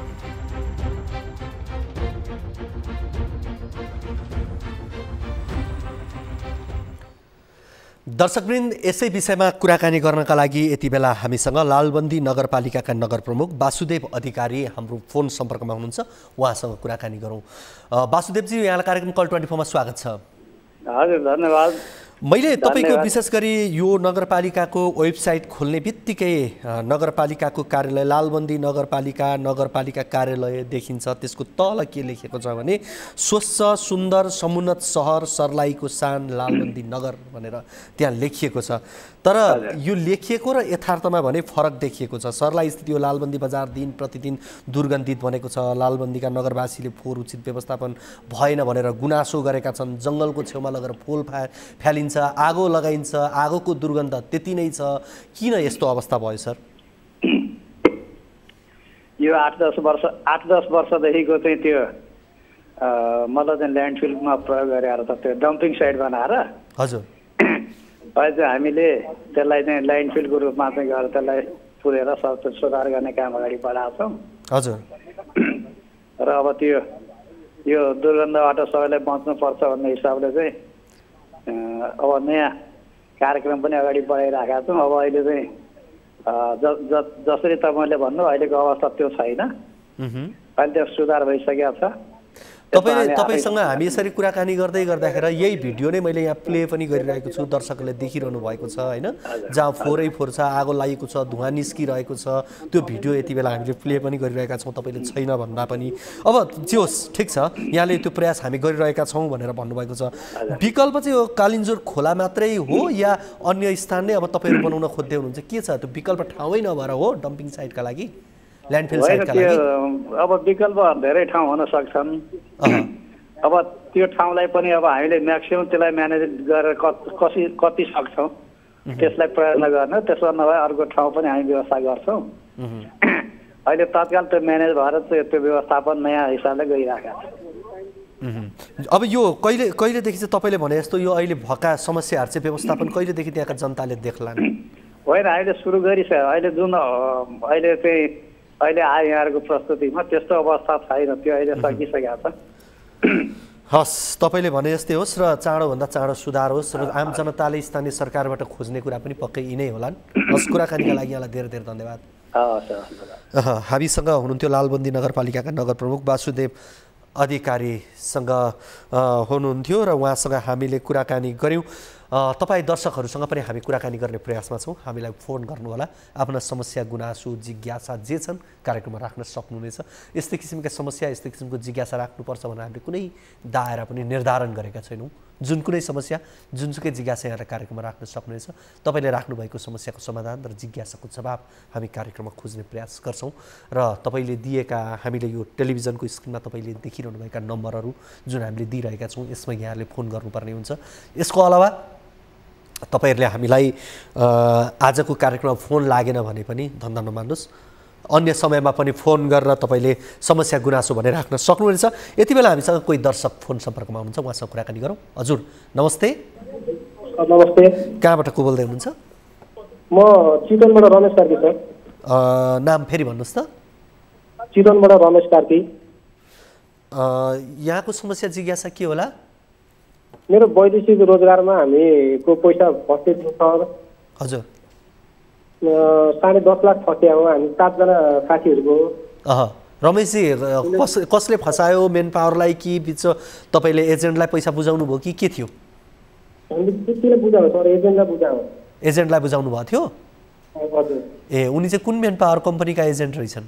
दर्शकवृन्द यसै विषयमा कुराकानी गर्नका लागि यति बेला हामीसँग लालबन्दी नगरपालिकाका नगर प्रमुख वासुदेव अधिकारी हाम्रो फोन सम्पर्कमा हुनुहुन्छ। उहाँसँग कुराकानी गरौँ। वासुदेवजी यहाँलाई कार्यक्रम कल ट्वेन्टी फोरमा स्वागत छ। हजुर धन्यवाद। मैले तपाईँको विशेष गरी यो नगरपालिकाको वेबसाइट खोल्ने बित्तिकै नगरपालिकाको कार्यालय लालबन्दी नगरपालिका नगरपालिका कार्यालय देखिन्छ। त्यसको तल के लेखेको छ भने स्वच्छ सुन्दर समुन्नत सहर सर्लाहीको सान लालबन्दी नगर भनेर त्यहाँ लेखिएको छ। तर यो लेखिएको र यथार्थमा भने फरक देखिएको छ। सर्लाही स्थित यो लालबन्दी बजार दिन प्रतिदिन दुर्गन्धित भनेको छ। लालबन्दीका नगरवासीले फोहोर उचित व्यवस्थापन भएन भनेर गुनासो गरेका छन्। जङ्गलको छेउमा लगेर फोल फ्या फ्यालिन्छ आगो लगाइन्छ आगोको दुर्गन्ध त्यति नै छ। किन यस्तो अवस्था भयो सर? यो आठ दस वर्ष आठ दस वर्षदेखिको चाहिँ त्यो मतलब चाहिँ ल्यान्डफिल्डमा प्रयोग गरेर त त्यो डम्पिङ साइट बनाएर हजुर। अहिले चाहिँ हामीले त्यसलाई चाहिँ ल्यान्डफिल्डको रूपमा चाहिँ गरेर त्यसलाई पुरेर सब सुधार गर्ने काम अगाडि बढाएको छौँ। हजुर। र अब त्यो यो दुर्गन्धबाट सबैलाई बच्नुपर्छ भन्ने हिसाबले चाहिँ अब नयाँ कार्यक्रम पनि अगाडि बढाइरहेका छौँ। अब अहिले चाहिँ ज ज- जसरी तपाईँले भन्नु अहिलेको अवस्था त्यो छैन। अहिले त्यो सुधार भइसकेको छ। तपाईँले तपाईँसँग हामी यसरी कुराकानी गर्दै गर्दाखेरि यही भिडियो नै मैले यहाँ प्ले पनि गरिरहेको छु। दर्शकहरूले देखिरहनु भएको छ होइन? जहाँ फोरै फोहोर छ आगो लागेको छ धुवा निस्किरहेको छ त्यो भिडियो यति बेला हामीले प्ले पनि गरिरहेका छौँ तपाईँले छैन भन्दा पनि। अब जे होस् ठिक छ? यहाँले त्यो प्रयास हामी गरिरहेका छौँ भनेर भन्नुभएको छ। विकल्प चाहिँ यो कालिन्जोर खोला मात्रै हो या अन्य स्थान नै? अब तपाईँहरू बनाउन खोज्दै हुनुहुन्छ। के छ? त्यो विकल्प ठाउँै नभएर हो डम्पिङ साइटका लागि? ल्यान्डफिल साइटका लागि? अब विकल्प धेरै ठाउँ हुन सक्छन्। अब त्यो ठाउँलाई पनि अब हामीले म्याक्सिमम् त्यसलाई म्यानेज गरेर कत- कति सक्छौँ? त्यसलाई प्रयत्न गर्न त्यसो नभए अर्को ठाउँ पनि हामी व्यवस्था गर्छौँ। अहिले तत्काल त्यो म्यानेज भएर चाहिँ त्यो व्यवस्थापन नयाँ हिसाबले गइरहेका छ। अब यो कहिले कहिलेदेखि चाहिँ तपाईँले भने जस्तो यो अहिले भएका समस्याहरू चाहिँ व्यवस्थापन कहिलेदेखि त्यहाँका जनताले देख्लान्? होइन अहिले सुरु गरिसक्यो। अहिले जुन अहिले चाहिँ अहिले यहाँहरूको प्रस्तुतिमा त्यस्तो अवस्था छैन। त्यो अहिले सकिसकेको छ। हस् तपाईँले भने जस्तै होस् र चाँडोभन्दा चाँडो सुधार होस् र आम जनताले स्थानीय सरकारबाट खोज्ने कुरा पनि पक्कै यिनै होलान्। हस् कुराकानीका लागि यहाँलाई धेरै धेरै धन्यवाद। हामीसँग हुनुहुन्थ्यो लालबन्दी नगरपालिकाका नगर प्रमुख वासुदेव अधिकारीसँग हुनुहुन्थ्यो र उहाँसँग हामीले कुराकानी गऱ्यौँ। तपाईँ दर्शकहरूसँग पनि हामी कुराकानी गर्ने प्रयासमा छौँ। हामीलाई फोन गर्नुहोला। आफ्ना समस्या गुनासो जिज्ञासा जे छन् कार्यक्रममा राख्न सक्नुहुनेछ। यस्तै किसिमका समस्या यस्तै किसिमको जिज्ञासा राख्नुपर्छ भनेर हामीले कुनै दायरा पनि निर्धारण गरेका छैनौँ। जुन कुनै समस्या जुनसुकै जिज्ञासा यहाँ कार्यक्रममा राख्न सक्नुहुनेछ। तपाईँले राख्नुभएको समस्याको समाधान र जिज्ञासाको जवाब हामी कार्यक्रममा खोज्ने प्रयास गर्छौँ। र तपाईँले दिएका हामीले यो टेलिभिजनको स्क्रिनमा तपाईँले देखिरहनुभएका नम्बरहरू जुन हामीले दिइरहेका छौँ यसमा यहाँहरूले फोन गर्नुपर्ने हुन्छ। यसको अलावा तपाईँहरूले हामीलाई आजको कार्यक्रममा फोन लागेन भने पनि धन्दा नमान्नुहोस् अन्य समयमा पनि फोन गरेर तपाईँले समस्या गुनासो भने राख्न सक्नुहुनेछ। यति बेला हामीसँग कोही दर्शक फोन सम्पर्कमा हुनुहुन्छ उहाँसँग कुराकानी गरौँ। हजुर नमस्ते। नमस्ते। कहाँबाट को बोल्दै हुनुहुन्छ? म चितवनबाट रमेश कार्की सर। नाम फेरि भन्नुहोस् त। चितवनबाट रमेश कार्की। यहाँको समस्या जिज्ञासा के होला? मेरो वैदेशिक रोजगारमा हामीको पैसा फसेको छ हजुर। अ, साढे दस लाख फस्या हो हामी सातजना साथीहरूको। रमेशजी कस कसले फसायो? मेन पावरलाई कि बिच तपाईँले एजेन्टलाई पैसा बुझाउनु भयो कि के थियो? सर एजेन्टलाई बुझाउनु भएको थियो? हजुर। ए उनी चाहिँ कुन मेन पावर कम्पनीका एजेन्ट रहेछन्?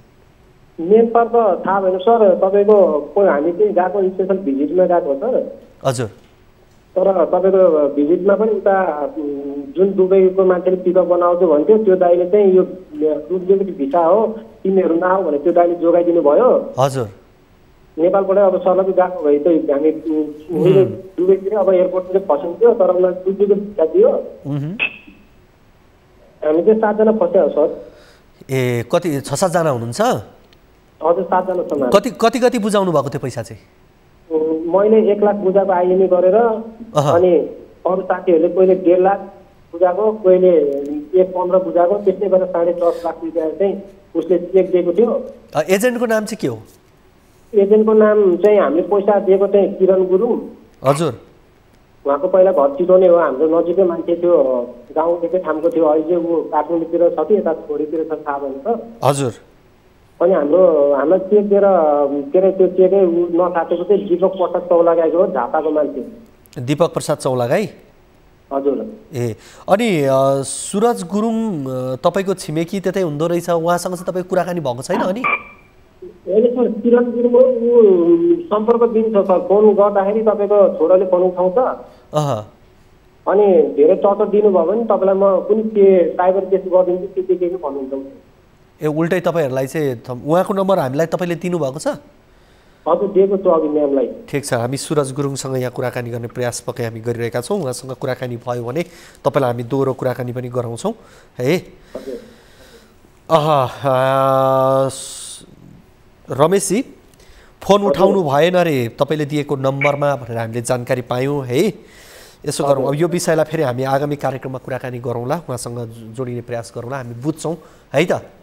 मेन पार त थाहा भएन सर तपाईँको हामी चाहिँ गएको स्पेसल भिजिटमा गएको सर। हजुर। तर तपाईँको भिजिटमा पनि उता जुन दुबईको मान्छेले पिकअप बनाउँछु भन्थ्यो त्यो दाइले चाहिँ यो दुबईको भिसा हो तिमीहरू नआऊ भनेर त्यो दाइले जोगाइदिनु भयो। हजुर। नेपालबाट अब सर्लकै गएको भए चाहिँ हामी दुबईतिर अब एयरपोर्टतिर फसिन्थ्यो तर उनीलाई दुबईको भिसा दियो। हामी चाहिँ सातजना फस्या हो सर। ए कति छ सातजना हुनुहुन्छ? हजुर सातजना छौँ हामी। कति कति कति बुझाउनु भएको थियो पैसा चाहिँ? मैले एक लाख बुझाएको आइएमए गरेर अनि अरू साथीहरूले कोहीले डेढ लाख बुझाएको कोहीले एक पन्ध्र बुझाएको त्यस्तै गरेर साढे दस लाख रुपियाँ चाहिँ उसले चेक दिएको थियो। एजेन्टको नाम चाहिँ के हो? एजेन्टको नाम चाहिँ हामीले पैसा दिएको चाहिँ किरण गुरुङ। हजुर। उहाँको पहिला घर चितवनै हो हाम्रो नजिकै मान्छे थियो गाउँ एकै ठाउँको थियो। अहिले ऊ काठमाडौँतिर छ कि यता छोरीतिर छ थाहा भएन सर हजुर। अनि हाम्रो हामीलाई चेक दिएर के अरे त्यो चेकै नकाटेको चाहिँ दिपक प्रसाद चौलागाईको हो झापाको मान्छे। दिपक प्रसाद चौलागाई? हजुर। ए अनि सुरज गुरुङ तपाईँको छिमेकी त्यतै हुँदो रहेछ उहाँसँग चाहिँ तपाईँको कुराकानी भएको छैन अनि? होइन सर किरण गुरुङ ऊ सम्पर्क दिन्छ सर फोन गर्दाखेरि तपाईँको छोराले फोन उठाउँछ। अनि धेरै चर्चा दिनुभयो भने तपाईँलाई म कुनै के साइबर केस गरिदिन्छु के के के भन्नुहुन्छ। ए उल्टै तपाईँहरूलाई चाहिँ उहाँको नम्बर हामीलाई तपाईँले दिनुभएको छ? हजुर दिएको छु अघि म्यामलाई। ठिक छ हामी सुरज गुरुङसँग यहाँ कुराकानी गर्ने प्रयास पक्कै हामी गरिरहेका छौँ। उहाँसँग कुराकानी भयो भने तपाईँलाई हामी दोहोरो कुराकानी पनि गराउँछौँ है? अह रमेशजी फोन उठाउनु भएन रे तपाईँले दिएको नम्बरमा भनेर हामीले जानकारी पायौँ है? यसो गरौँ। अब यो विषयलाई फेरि हामी आगामी कार्यक्रममा कुराकानी गरौँला उहाँसँग जोडिने प्रयास गरौँला हामी बुझ्छौँ है त?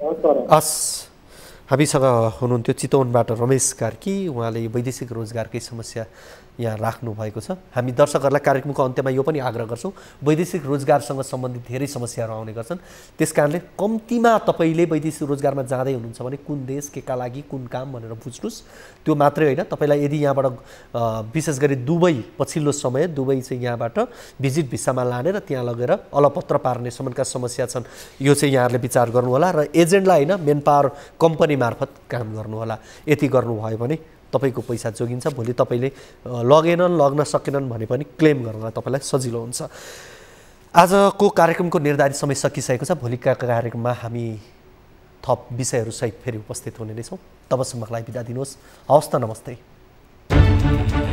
हस् हामीसँग हुनुहुन्थ्यो चितवनबाट रमेश कार्की उहाँले वैदेशिक रोजगारकै समस्या यहाँ राख्नु भएको छ। हामी दर्शकहरूलाई कार्यक्रमको अन्त्यमा यो पनि आग्रह गर्छौँ वैदेशिक रोजगारसँग सम्बन्धित धेरै समस्याहरू आउने गर्छन्। त्यस कारणले कम्तीमा तपाईँले वैदेशिक रोजगारमा जाँदै हुनुहुन्छ भने कुन देश केका लागि कुन काम भनेर बुझ्नुहोस्। त्यो मात्रै होइन तपाईँलाई यदि यहाँबाट विशेष गरी दुबई पछिल्लो समय दुबई चाहिँ यहाँबाट भिजिट भिसामा लाने र त्यहाँ लगेर अलपत्र पार्ने सम्मका समस्या छन् यो चाहिँ यहाँहरूले विचार गर्नुहोला र एजेन्टलाई होइन मेन पावर कम्पनी मार्फत काम गर्नुहोला। यति गर्नुभयो भने तपाईँको पैसा जोगिन्छ भोलि तपाईँले लगेनन् लग्न सकेनन् भने पनि क्लेम गर्नलाई तपाईँलाई सजिलो हुन्छ। आजको कार्यक्रमको निर्धारित समय सकिसकेको छ। भोलिका कार्यक्रममा हामी थप विषयहरूसहित फेरि उपस्थित हुने नै छौँ। तबसम्मलाई बिदा दिनुहोस्। हवस् त नमस्ते।